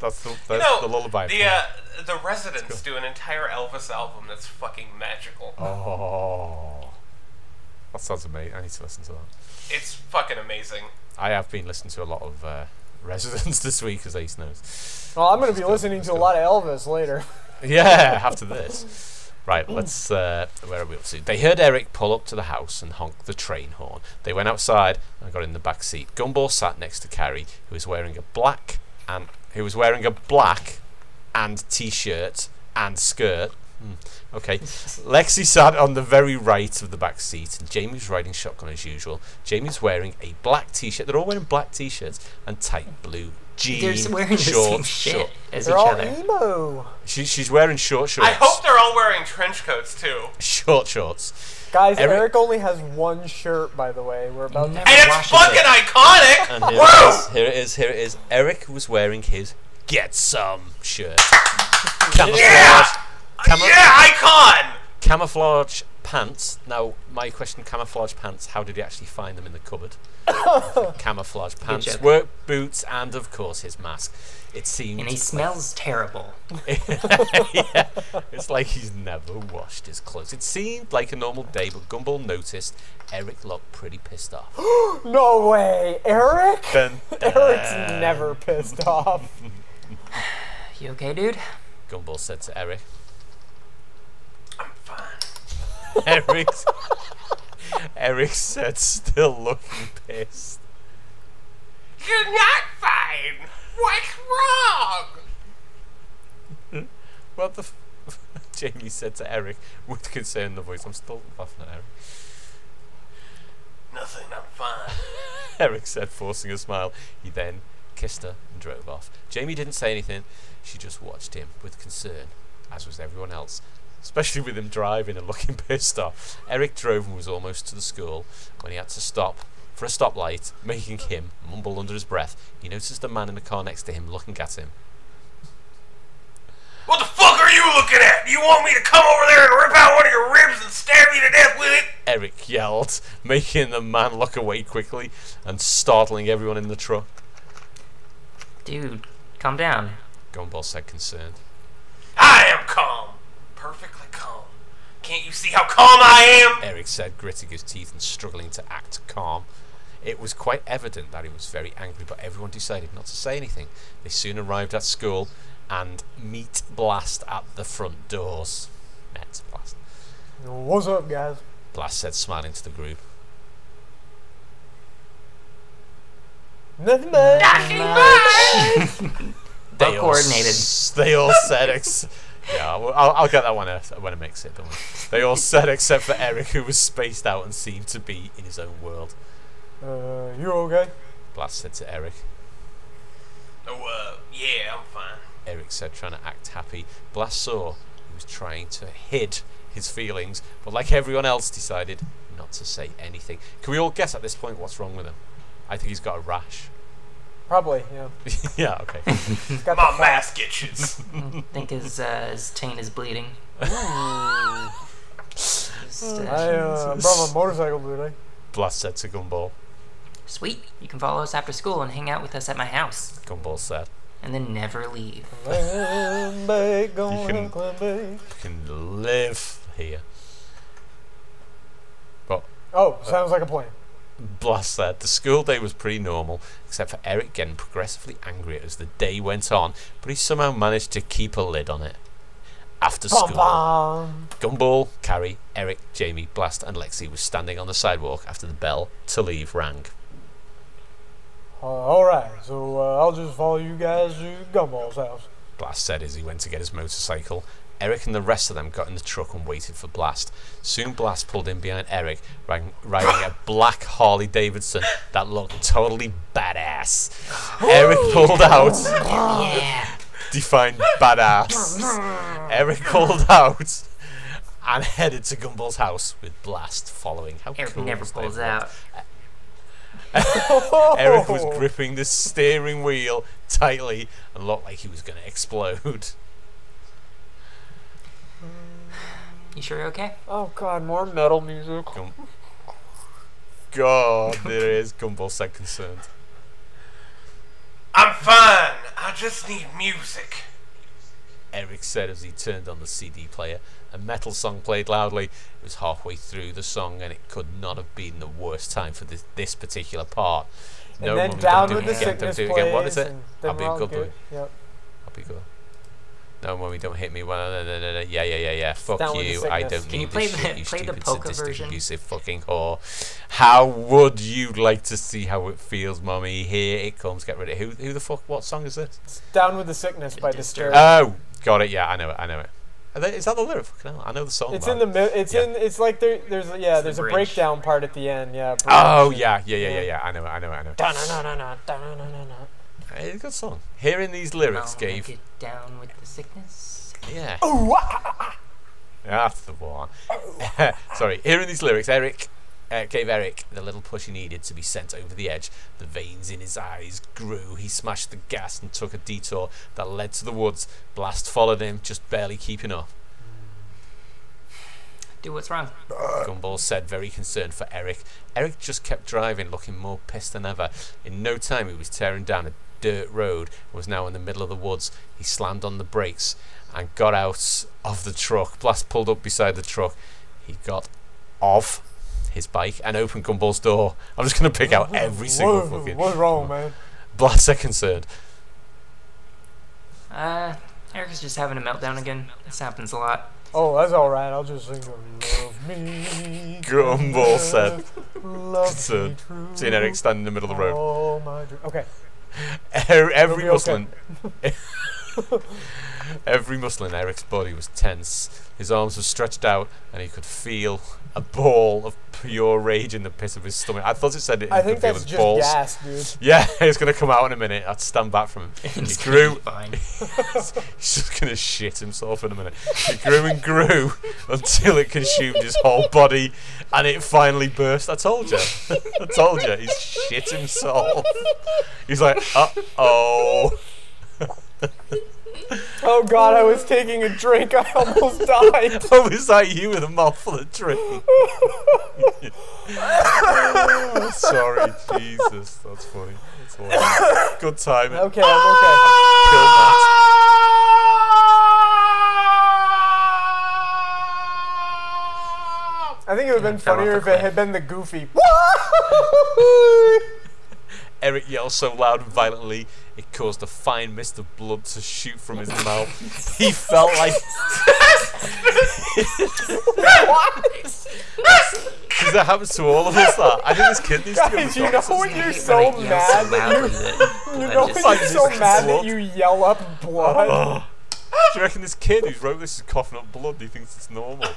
That's the, that's You know, the lullaby. The uh, the Residents do an entire Elvis album that's fucking magical. oh, that sounds amazing. I need to listen to that. It's fucking amazing. I have been listening to a lot of uh, *laughs* Residents this week, as Ace knows. Well, I'm going to be Let's listening let's to a lot of Elvis later. *laughs* Yeah, after this. Right, let's. Uh, where are we up to? They heard Eric pull up to the house and honk the train horn. They went outside and got in the back seat. Gumball sat next to Carrie, who was wearing a black and who was wearing a black and t-shirt and skirt. Hmm, Okay. Lexi sat on the very right of the back seat, and Jamie was riding shotgun as usual. Jamie's wearing a black t-shirt. They're all wearing black t-shirts and tight blue They're jean just wearing the same shit short. as They're each all other. emo. She, she's wearing short shorts. I hope they're all wearing trench coats too. short shorts. Guys, Eric- Eric, only has one shirt, by the way. We're about to. Never And it's fucking it. iconic! And here Woo! it is. Here it is. Here it is. Eric was wearing his "Get Some" shirt. Camouflage. Yeah! Camo- Yeah, icon! Camouflage pants. Now, my question: Camouflage pants. How did he actually find them in the cupboard? *laughs* camouflage pants, work boots, and of course his mask. It seems. And he smells terrible. *laughs* yeah, it's like he's never washed his clothes. It seemed like a normal day, but Gumball noticed Eric looked pretty pissed off. *gasps* No way, Eric. Dun, *laughs* Eric's never pissed off. *sighs* You okay, dude? Gumball said to Eric. I'm fine. *laughs* Eric. Eric said, still looking pissed. You're not fine! What's wrong? What the? F-? *laughs* Jamie said to Eric with concern in the voice. I'm still laughing at Eric. Nothing, I'm fine. *laughs* Eric said, forcing a smile. He then kissed her and drove off. Jamie didn't say anything. She just watched him with concern, as was everyone else, especially with him driving and looking *laughs* pissed off. Eric drove and was almost to the school when he had to stop for a stoplight, making him mumble under his breath. He noticed a man in the car next to him looking at him. What the fuck are are you looking at? You want me to come over there and rip out one of your ribs and stab you to death with it? Eric yelled, *laughs* making the man look away quickly and startling everyone in the truck. Dude, calm down. Gumball said, concerned. I am calm. Perfectly calm. Can't you see how calm I am? Eric said, gritting his teeth and struggling to act calm. It was quite evident that he was very angry, but everyone decided not to say anything. They soon arrived at school and meet Blast at the front doors. Met Blast. What's up, guys? Blast said, smiling to the group. Nothing much. Well all coordinated. s- they all said, ex- yeah, well, I'll, I'll get that one when I mix it. Don't worry. They all said except for Eric, who was spaced out and seemed to be in his own world. Uh, you okay? Blast said to Eric. Oh, uh, yeah, I'm fine. Eric said, trying to act happy. Blast saw he was trying to hid his feelings, but like everyone else, decided not to say anything. Can we all guess at this point what's wrong with him? I think he's got a rash. Probably, yeah. *laughs* yeah, okay. He's got My the mask itches. I think his uh, his taint is bleeding. Just, uh, I uh, brought my motorcycle today. Blast that's a Gumball. Sweet, you can follow us after school and hang out with us at my house, Gumball said, and then never leave. Climb back, gonna can- climb "You can live here." But Oh, sounds like a plan. Blast said the school day was pretty normal, except for Eric getting progressively angrier as the day went on, but he somehow managed to keep a lid on it. After school. Gumball, Carrie, Eric, Jamie, Blast, and Lexi were standing on the sidewalk after the bell to leave rang. Uh, Alright, so uh, I'll just follow you guys to Gumball's house. Blast said as he went to get his motorcycle. Eric and the rest of them got in the truck and waited for Blast. Soon Blast pulled in behind Eric, riding, riding a black Harley Davidson that looked totally badass. Eric pulled out. Define badass. Eric pulled out and headed to Gumball's house with Blast following. How Eric cool never pulls out. *laughs* Eric was gripping the steering wheel tightly and looked like he was going to explode. You sure you're okay? Oh god, more metal music. Gum- God, there is Gumball Second concerned. I'm fine. I just need music. Eric said as he turned on the CD player. A metal song played loudly. It was halfway through the song, and it could not have been the worst time for this, this particular part. No and then Mummy, don't down do with it the again, sickness Don't do it again. What is it? I'll be we're a all good boy. good. Yep. I'll be good. Oh, no, mummy, don't hit me. Well, no, no, no, no. Yeah, yeah, yeah, yeah. Fuck Down with the you. I don't Can need play this the- shit, you play the stupid, sadistic, version? abusive fucking whore. How would you like to see how it feels, mummy? Here it comes. Get rid of it. Who, who the fuck? What song is this? It's Down with the Sickness by Disturbed. Disturbed. Oh, got it. Yeah, I know it. I know it. They- Is that the lyric? Fucking hell, I know the song. It's but- in the mi- it's Yeah. in it's like there there's yeah the there's a bridge. breakdown part at the end yeah. Oh yeah, yeah, yeah, yeah, Yeah. yeah. I know it. I know it. I know it. It's a good song. Hearing these lyrics I'll gave. Get down with the sickness. Yeah. Ooh, ah, That's the one. *laughs* Sorry, hearing these lyrics, Eric uh, gave Eric the little push he needed to be sent over the edge. The veins in his eyes grew. He smashed the gas and took a detour that led to the woods. Blast followed him, just barely keeping up. *sighs* Dude, what's wrong? Gumball said, very concerned for Eric. Eric just kept driving, looking more pissed than ever. In no time, he was tearing down a dirt road was now in the middle of the woods. He slammed on the brakes and got out of the truck. Blast pulled up beside the truck. He got off his bike and opened Gumball's door. I'm just going to pick out every single What, fucking. what's wrong, man? Blast said concerned. Uh, Eric is just having a meltdown again. This happens a lot. Oh, that's all right. I'll just sing "Love Me." Gumball said. Love concerned. me true. Seeing Eric standing in the middle of the road. Oh my dream. Okay. Er- *laughs* Every okay. Muslim, *laughs* every muscle in Eric's body was tense. His arms were stretched out, and he could feel a ball of pure rage in the pit of his stomach. I thought it said it. I he think could feel that's his just balls. gas, dude. Yeah, *laughs* it's gonna come out in a minute. I'd stand back from him. *laughs* He grew. fine. *laughs* He's just gonna shit himself in a minute. He grew and grew until it consumed his whole body, and it finally burst. I told you. I told you. He's shit himself. He's like, uh oh. *laughs* Oh god, I was taking a drink. I almost died. *laughs* Oh, was that you with a mouthful of drink? Oh, *laughs* sorry, Jesus. That's funny. That's funny. Good timing. Okay, I'm okay. Kill Matt. I think it would have been funnier if it had been the goofy. Eric yelled so loud and violently it caused a fine mist of blood to shoot from his mouth. He *laughs* felt like what? because that happens to all of us. That I think this kid needs to go Guys, to you know when you're so mad so that you, *laughs* you know when you're so mad blood. that you yell up blood. Oh. Do you reckon this kid who wrote this is coughing up blood? Do you think it's normal.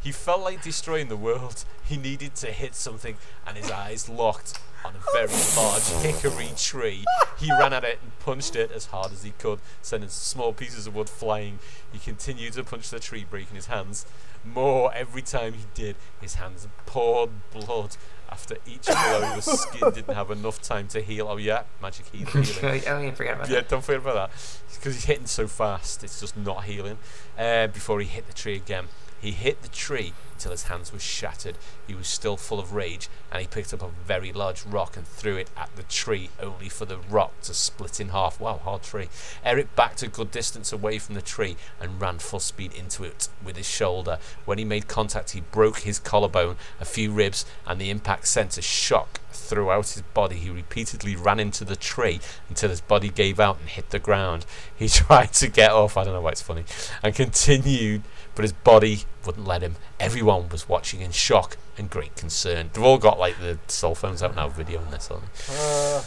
He felt like destroying the world. He needed to hit something, and his eyes locked on a very large hickory tree. He ran at it and punched it as hard as he could, sending small pieces of wood flying. He continued to punch the tree, breaking his hands. More every time he did. His hands poured blood. After each blow, the skin *laughs* didn't have enough time to heal. Oh yeah, magic healing. *laughs* healing. oh yeah, forgot about Yeah, that. don't forget about that. Because he's hitting so fast, it's just not healing. Uh, before he hit the tree again, he hit the tree until his hands were shattered. He was still full of rage, and he picked up a very large rock and threw it at the tree, only for the rock to split in half. Wow, hard tree. Eric backed a good distance away from the tree and ran full speed into it with his shoulder. When he made contact, he broke his collarbone, a few ribs, and the impact sent a shock throughout his body. He repeatedly ran into the tree until his body gave out and hit the ground. He *laughs* tried to get off, I don't know why it's funny, and continued, but his body wouldn't let him. Everyone was watching in shock and great concern. They've all got like the cell phones out now videoing this on. Uh,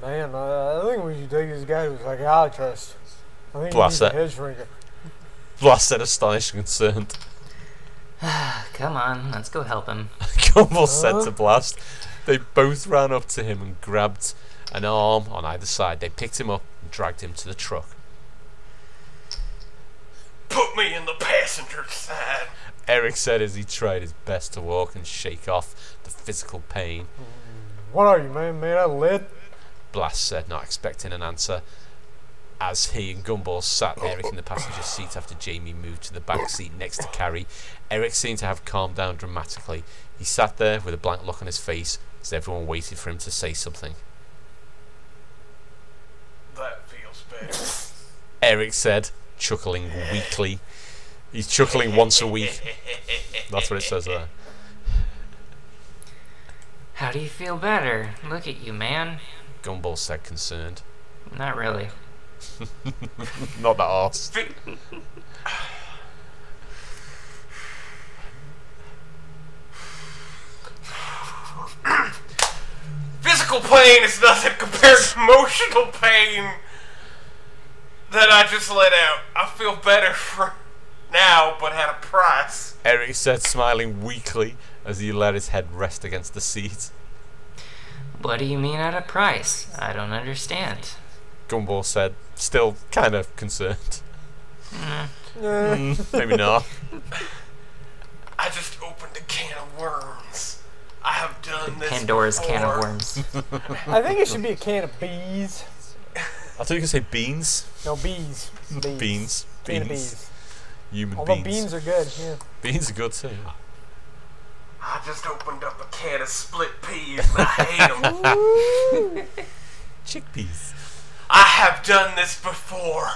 man, uh, I think we should take this guy to a psychiatrist. I think Blast he needs it. a head shrinker. Blast said astonished and concerned. *sighs* *sighs* Come on, let's go help him. Gumball said Huh? to Blast. They both ran up to him and grabbed an arm on either side. They picked him up and dragged him to the truck. Put me in the passenger side. Eric said as he tried his best to walk and shake off the physical pain. What are you, man? Made out of lead? Blast said, not expecting an answer. As he and Gumball sat Eric in the passenger seat after Jamie moved to the back seat next to Carrie, Eric seemed to have calmed down dramatically. He sat there with a blank look on his face as everyone waited for him to say something. That feels better. Eric said, chuckling weekly. He's chuckling once a week. That's what it says there. How do you feel better? Look at you, man. Gumball said, concerned. Not really. *laughs* Not that arse. *laughs* Physical pain is nothing compared to emotional pain that I just let out. I feel better *laughs* for now, but at a price. Eric said, smiling weakly as he let his head rest against the seat. What do you mean at a price? I don't understand. Gumball said, still kind of concerned. Eh, *laughs* Mm, maybe not. I just opened a can of worms. I have done this. Pandora's can of worms. I think it should be a can of bees. I thought you could say beans. No, bees. Bees. Beans. Beans. bees. Human Although beans. beans are good, yeah. Beans are good too. I just opened up a can of split peas and I hate them. *laughs* Chickpeas. I have done this before,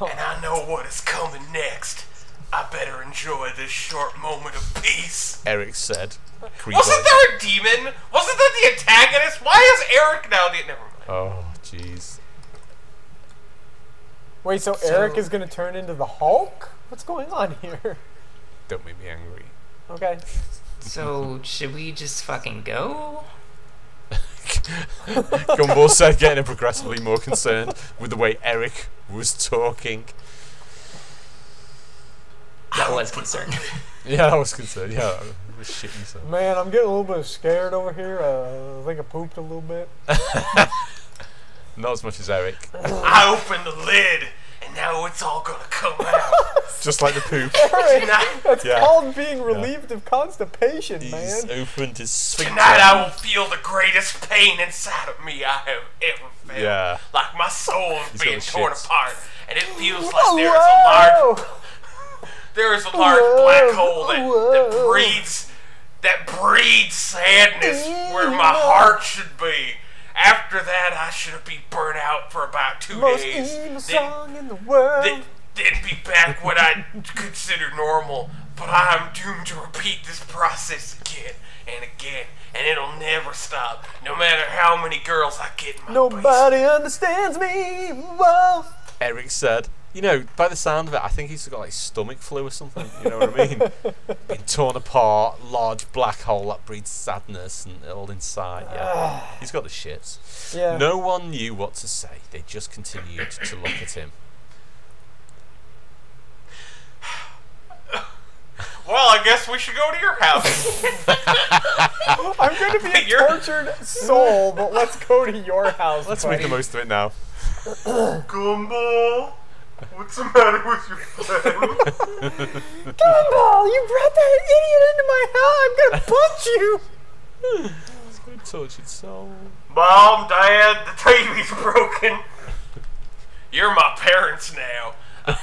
and I know what is coming next. I better enjoy this short moment of peace. Eric said. creepily. Wasn't there a demon? Wasn't that the antagonist? Why is Eric now the. Never mind. Oh, jeez. Wait, so, Eric is gonna turn into the Hulk? What's going on here? Don't make me angry. Okay. *laughs* So, should we just fucking go? *laughs* Gumball said, getting progressively more concerned with the way Eric was talking. That was concerned. *laughs* Yeah, I was concerned. Yeah, I was shitting myself. Man, I'm getting a little bit scared over here. Uh, I think I pooped a little bit. Not as much as Eric. *laughs* I opened the lid, and now it's all gonna come out. *laughs* Just like the poop. *laughs* Tonight, That's Yeah. called being relieved of constipation, He's man. opened his sphincter. tonight I will feel the greatest pain inside of me I have ever felt. Yeah. Like my soul is He's being torn shits. apart, and it feels like there is a large there is a large black hole that, that breeds that breeds sadness where my heart should be. After that, I should have be burnt out for about two Most days. emo Then, song in the world. then, then be back what I consider normal. But I'm doomed to repeat this process again and again, and it'll never stop, no matter how many girls I get in my basement. Nobody understands me. Whoa. Eric said, you know, by the sound of it, I think he's got like stomach flu or something. You know what I mean? *laughs* Been torn apart, large black hole that breeds sadness and all inside. Yeah, ah. he's got the shits. Yeah. No one knew what to say. They just continued to look at him. Well, I guess we should go to your house. *laughs* I'm going to be a You're- tortured soul, but let's go to your house. Let's buddy. make the most of it now. *coughs* Gumball, what's the matter with your friend? *laughs* Gumball, you brought that idiot into my house. I'm going to punch you. Good tortured soul. Mom, Dad, the TV's broken. You're my parents now. *laughs*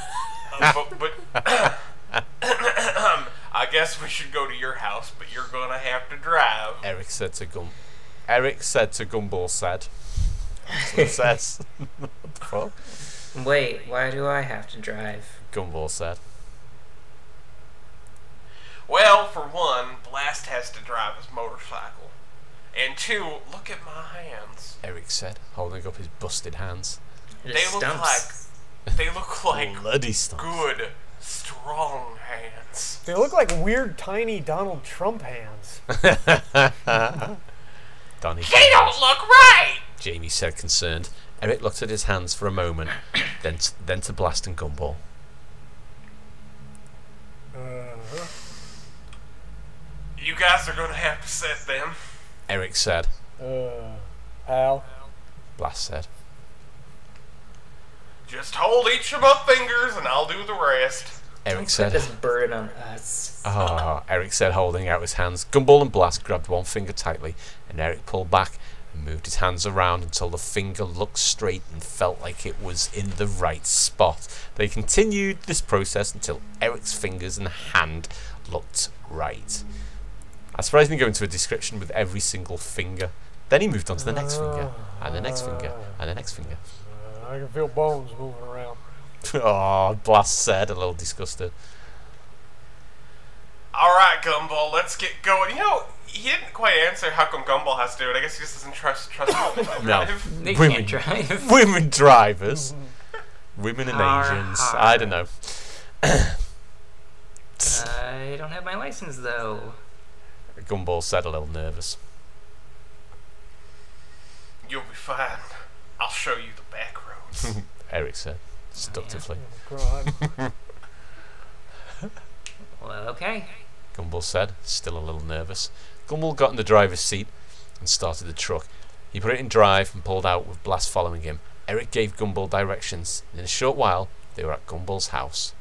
Uh, but, but *coughs* I guess we should go to your house, but you're gonna have to drive. Eric said to Gum. Eric said to Gumball said. That's what it says. *laughs* what the fuck? Wait, why do I have to drive? Gumball said. Well, for one, Blast has to drive his motorcycle, and two, look at my hands. Eric said, holding up his busted hands. It They is look stumps. like they look *laughs* like Bloody stuff. good, strong hands. They look like weird, tiny Donald Trump hands. *laughs* Donny. They don't look right. Jamie said, concerned. Eric looked at his hands for a moment, then t- then to Blast and Gumball. You guys are gonna have to set them. Eric said. Uh, Al. Blast said. Just hold each of my fingers, and I'll do the rest. Eric Put said. this bird on us. Ah, Eric said, holding out his hands. Gumball and Blast grabbed one finger tightly, and Eric pulled back moved his hands around until the finger looked straight and felt like it was in the right spot. They continued this process until Eric's fingers and hand looked right. I surprisingly go into a description with every single finger. Then he moved on to the next finger, and the next finger, and the next finger. Uh, I can feel bones moving around. *laughs* oh, Blast said, a little disgusted. All right, Gumball, let's get going. You know, he didn't quite answer how come Gumball has to do it. I guess he just doesn't trust trust *laughs* women to No. drive. They Women. can't *laughs* drive. Women drivers. Women and Har, Asians. har. I don't know. *clears throat* I don't have my license though. Gumball said a little nervous. You'll be fine. I'll show you the back roads. *laughs* Eric said oh, seductively. Oh, God. Well, okay. Gumball said, still a little nervous. Gumball got in the driver's seat and started the truck. He put it in drive and pulled out with Blast following him. Eric gave Gumball directions, and in a short while they were at Gumball's house.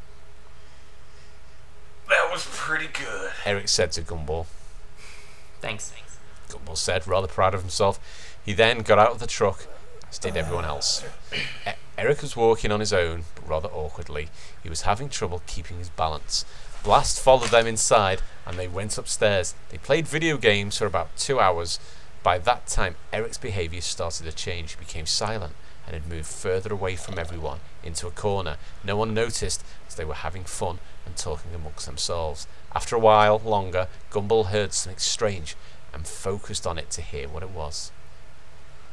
that was pretty good. Eric said to Gumball. Thanks. Thanks. Gumball said, rather proud of himself. He then got out of the truck, as did everyone else. Eric was walking on his own, but rather awkwardly. He was having trouble keeping his balance. Blast followed them inside, and they went upstairs. They played video games for about two hours. By that time, Eric's behaviour started to change. He became silent and had moved further away from everyone into a corner. No one noticed as they were having fun and talking amongst themselves. After a while longer, Gumball heard something strange and focused on it to hear what it was.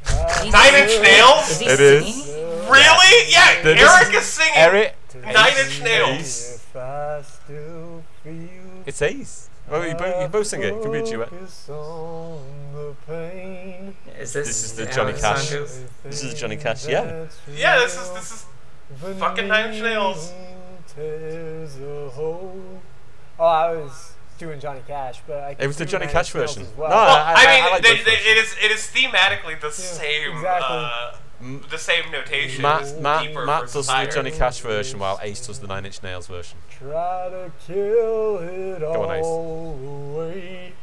Uh, Nine Inch Nails? Is he It is. singing? Really? Yeah, That Eric is- is singing Eric, Nine Inch Nails. If I still feel it's Ace. Well, you both, you both sing it. It could be a duet. focus on the pain. Is this, This is the Johnny Cash. This is the Johnny Cash, yeah. Yeah, this is this is fucking Nine Inch Nails. Tears a hole. Oh, I was doing Johnny Cash, but I It was the Johnny Nine Cash Nails version. well. No, Well, I- I, mean, I like they, they, it is it is thematically the same exactly. uh, the same notation. Matt, Matt, Matt does the. Johnny Cash version while Ace does the Nine Inch Nails version. Try to kill it Go on, Ace. all away,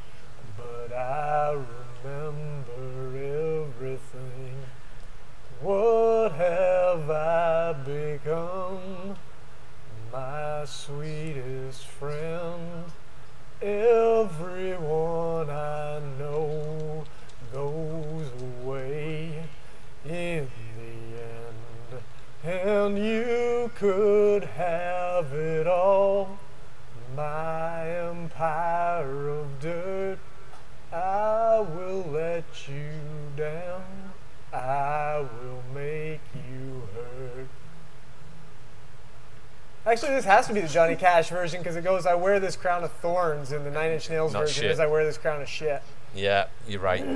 but I remember everything. What have I become? my sweetest friend. Everyone I know goes and you could have it all. My empire of dirt, I will let you down. I will make you hurt. Actually, this has to be the Johnny Cash version because it goes, I wear this crown of thorns, and the Nine Inch Nails Not version shit. is I wear this crown of shit. Yeah, you're right. *clears throat* Are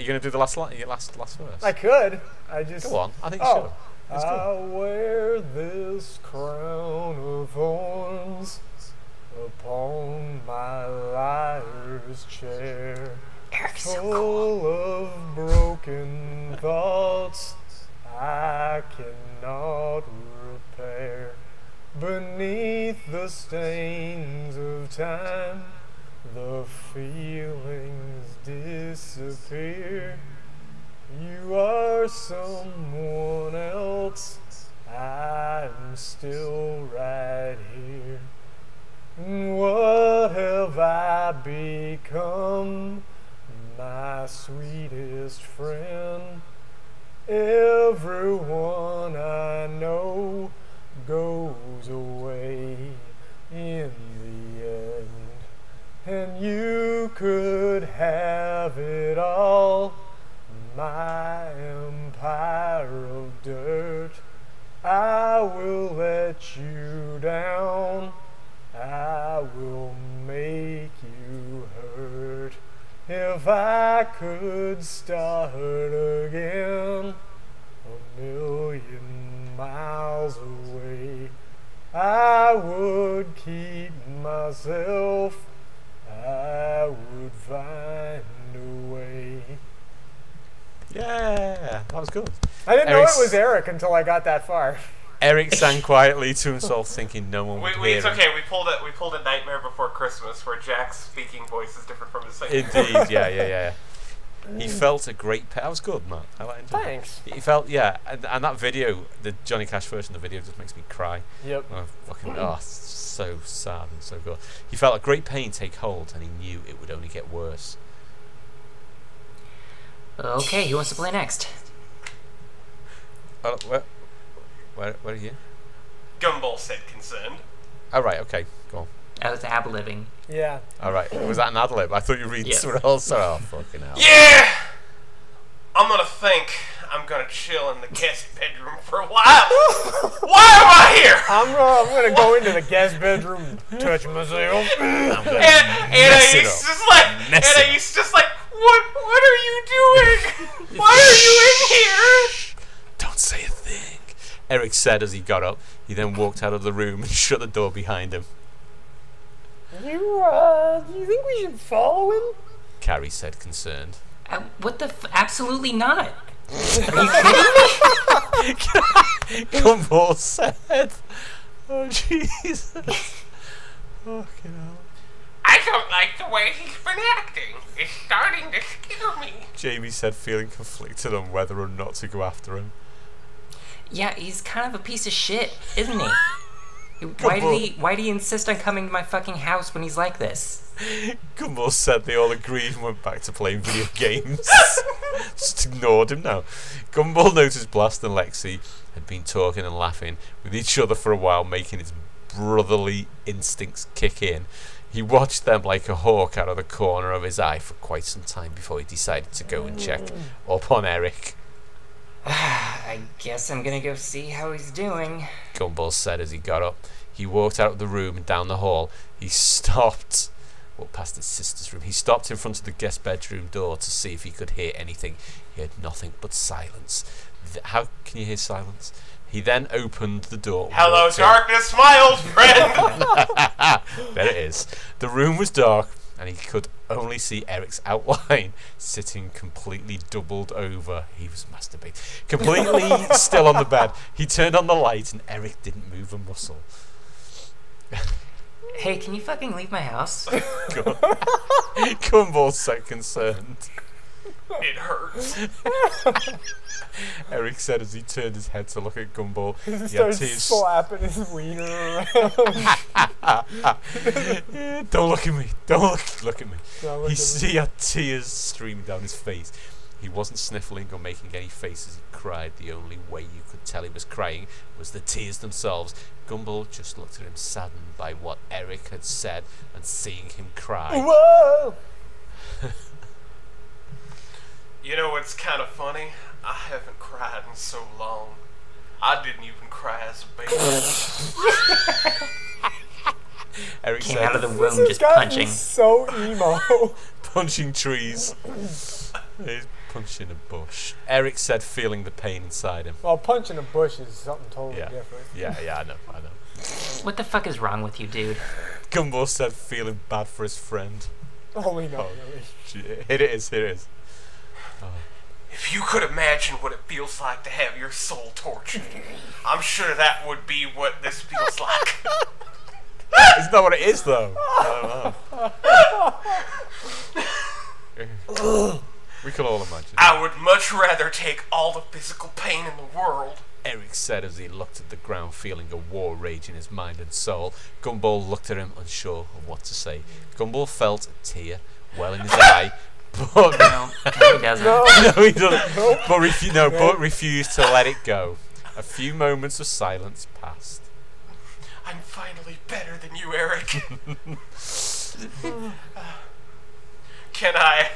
you going to do the last line? Your last last verse? I could. I just. Go on. I think you Oh. should. I wear this crown of thorns upon my liar's chair. So cool. Full of broken thoughts I cannot repair. Beneath the stains of time, the feelings disappear. You are someone I'm still right here. What have I become, my sweetest friend? Everyone I know goes away in the end, and you could have it all. My empire of dirt, I you down. I will make you hurt. If I could start again, a million miles away, I would keep myself. I would find a way. Yeah, that was good. I didn't know it was Eric until I got that far. Eric sang quietly to himself, thinking no one We, would we, hear it's him. okay. We pulled a we pulled a Nightmare Before Christmas where Jack's speaking voice is different from his singing. Indeed, yeah, yeah, yeah. *laughs* He felt a great. Pe- that was good, Matt. I like enjoyed it. Thanks. He felt, yeah, and, and that video, the Johnny Cash version of the video, just makes me cry. Yep. Oh, fucking, oh, so sad and so good. He felt a great pain take hold, and he knew it would only get worse. Okay, who wants to play next? Uh, oh, where, where, where are you? Gumball said concerned. Oh, right, okay, go on. I was ab living. Yeah. All right, was that an ad lib? I thought you read reading Yes. somewhere else. Oh, fucking hell. Yeah! I'm gonna think I'm gonna chill in the guest bedroom for a while. *laughs* Why am I here? I'm, uh, I'm gonna go into the guest bedroom and touch myself. *laughs* I'm And, and mess I used just like, Mess and it I used just like, what, what are you doing? *laughs* Why are you in here? Don't say a thing. Eric said as he got up. He then walked out of the room and *laughs* shut the door behind him. You, uh, do you think we should follow him? Carrie said, concerned. Uh, what the? F- absolutely not. Gumball *laughs* said. Oh, Jesus. Fucking hell. I don't like the way he's been acting. It's starting to scare me. Jamie said, feeling conflicted on whether or not to go after him. Yeah, he's kind of a piece of shit, isn't he? *laughs* Why did he? Why do you insist on coming to my fucking house when he's like this? *laughs* Gumball said they all agreed and went back to playing video *laughs* games. Just ignored him now. Gumball noticed Blast and Lexi had been talking and laughing with each other for a while, making his brotherly instincts kick in. He watched them like a hawk out of the corner of his eye for quite some time before he decided to go and check mm. up on Eric. *sighs* I guess I'm gonna go see how he's doing. Gumball said as he got up. He walked out of the room and down the hall. He stopped, walked past his sister's room. He stopped in front of the guest bedroom door to see if he could hear anything. He heard nothing but silence. Th- how can you hear silence? He then opened the door. Hello, walked in. darkness, my old friend. *laughs* There it is. The room was dark, and he could only see Eric's outline *laughs* sitting completely doubled over. He was masturbating. Completely *laughs* still on the bed. He turned on the light, and Eric didn't move a muscle. Hey, can you fucking leave my house? Gumball so concerned. It hurts. *laughs* Eric said as he turned his head to look at Gumball. He He had starts tears. slapping his wiener around. Yeah, *laughs* Don't look at me. Don't look, look at me. Don't look He, at me. he had tears streaming down his face. He wasn't sniffling or making any faces. He cried. The only way you could tell he was crying was the tears themselves. Gumball just looked at him, saddened by what Eric had said and seeing him cry. Whoa! *laughs* You know what's kind of funny? I haven't cried in so long. I didn't even cry as a baby. *laughs* Eric Came said, out of the This womb has just gotten punching. so emo. *laughs* punching trees. He's punching a bush. Eric said, feeling the pain inside him. well, punching a bush is something totally Yeah. different. Yeah, yeah, I know, I know. What the fuck is wrong with you, dude? Gumball said, feeling bad for his friend. Only no, Oh. really. Gee, oh, Here it is, here it is. Uh-huh. If you could imagine what it feels like to have your soul tortured, *laughs* I'm sure that would be what this feels like. Isn't that what it is, though? I don't know. *laughs* we can all imagine. I would much rather take all the physical pain in the world. Eric said as he looked at the ground, feeling a war rage in his mind and soul. Gumball looked at him, unsure of what to say. Gumball felt a tear well in his *laughs* eye, but No, no, he doesn't. No. *laughs* no, he doesn't. But refu- no, but refused to let it go. A few moments of silence passed. I'm finally better than you, Eric. *laughs* Uh, can I?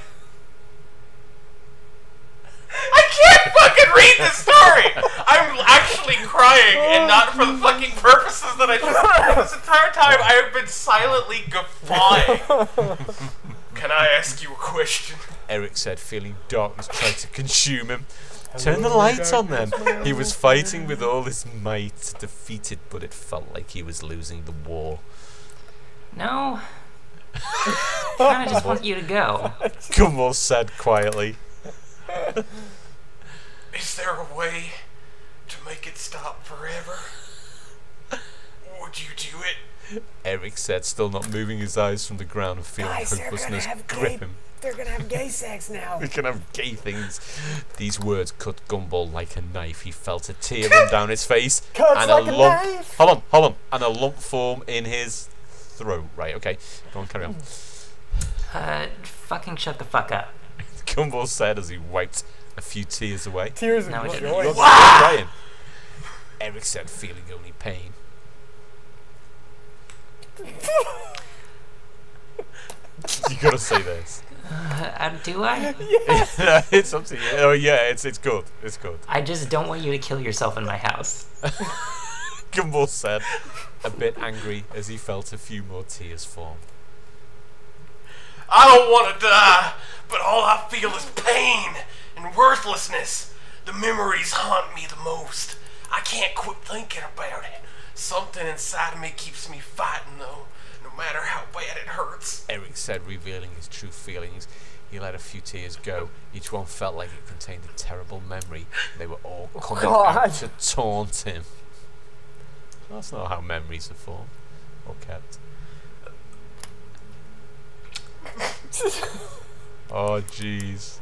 I can't fucking read this story. I'm actually crying, and not for the fucking purposes that I just. This entire time, I have been silently guffawing. *laughs* Can I ask you a question? Eric said, feeling darkness tried to consume him. Turn the lights on then. He was fighting with all his might, defeated, but it felt like he was losing the war. No. Kinda just want you to go. *laughs* Gumball said quietly. Is there a way to make it stop forever? Would you do it? Eric said, still not moving his eyes from the ground and feeling Guys, they're gonna hopelessness have grip gay- him. They're gonna have gay sex now. *laughs* We can have gay things. These words cut Gumball like a knife. He felt a tear run down his face *laughs* Cuts and like a a knife. Hold on, hold on, and a lump form in his throat. Right, okay. Go on, carry on. Uh, fucking shut the fuck up. *laughs* Gumball said as he wiped a few tears away. Tears No, of it joy. You're crying. Eric said, feeling only pain. You gotta see this. Uh, *laughs* do I? *laughs* it's up to you. Oh yeah, it's it's good. It's good. I just don't want you to kill yourself in my house. *laughs* Gumball said, a bit angry as he felt a few more tears form. I don't want to die, but all I feel is pain and worthlessness. The memories haunt me the most. I can't quit thinking about it. Something inside of me keeps me fighting, though, no matter how bad it hurts. Eric said, revealing his true feelings. He let a few tears go. Each one felt like it contained a terrible memory. They were all coming God. out to taunt him. That's not how memories are formed or kept. *laughs* oh, jeez.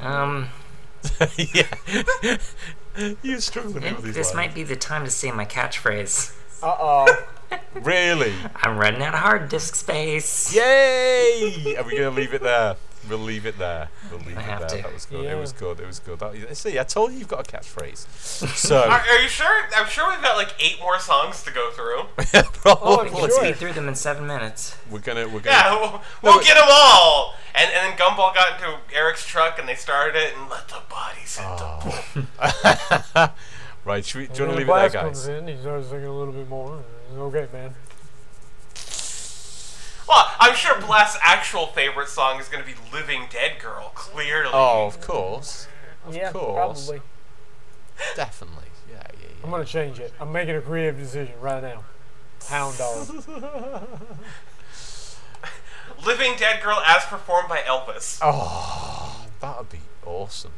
Um, *laughs* yeah. *laughs* You're struggling with these this lines. might be the time to say my catchphrase. Uh oh. *laughs* Really? I'm running out of hard disk space. Yay! Are we going to leave it there? We'll leave it there. We'll leave I it there. to. That was good. Yeah. It was good. It was good. That, see, I told you you've got a catchphrase. So, *laughs* Are, are you sure? I'm sure we've got like eight more songs to go through. *laughs* probably We can speed through them in seven minutes. we're gonna we're gonna Yeah, we'll, we'll but- get them all. And, and then Gumball got into Eric's truck and they started it and let the bodies hit the oh. pool. *laughs* right. Should we, do you And want to leave it there, Blast guys? comes in, he starts singing a little bit more. It's okay, man. Well, I'm sure Blast's actual favorite song is going to be Living Dead Girl, clearly. Oh, of course, yeah, course. probably. definitely. Yeah, yeah, yeah. I'm gonna change it. I'm making a creative decision right now. Hound dog. *laughs* Living Dead Girl as performed by Elvis. Oh, that would be awesome.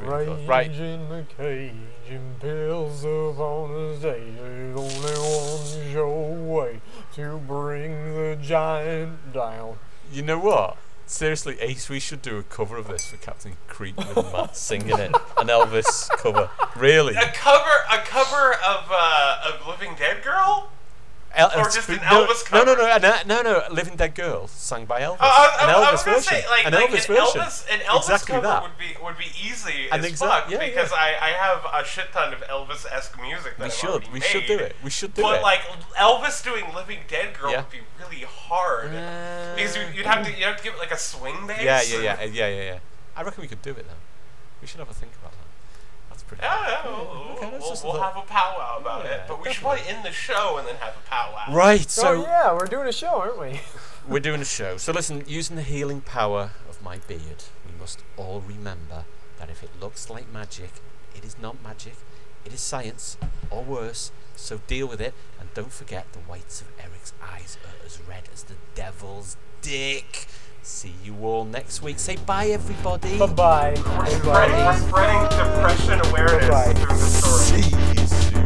Really good. Rage Right. in the cage and pills upon the stage. There's only one sure way to bring the giant down. You know what? Seriously, Ace, we should do a cover of this for Captain Creep with Matt *laughs* singing it. An Elvis cover. Really? A cover, a cover of uh, of Living Dead Girl. El- or just an no, Elvis no, no, no, no, no, no, Living Dead Girl, sung by Elvis. Uh, I, an I, Elvis I was gonna version. say, like, an like Elvis an version. Elvis, an Elvis exactly cover that. would be would be easy An as exa- fuck yeah, because yeah. I, I have a shit ton of Elvis esque music that we I've should, we should do it. We should do But it. like Elvis doing Living Dead Girl Yeah. would be really hard Uh, because you, you'd have to you have to give it like a swing bass. yeah, yeah, yeah, yeah, yeah, yeah. I reckon we could do it though. We should have a think about that. That's pretty. Yeah, yeah, we'll, Okay, we'll, we'll have a powwow about Yeah, it, but we should definitely. probably end the show and then have a powwow. Right, oh, so oh yeah, we're doing a show, aren't we? *laughs* we're doing a show. So listen, using the healing power of my beard, we must all remember that if it looks like magic, it is not magic. It is science, or worse. So deal with it, and don't forget the whites of Eric's eyes are as red as the devil's dick. See you all next week. Say bye, everybody. Bye bye. We're spreading, we're spreading depression awareness Bye-bye. through the story. See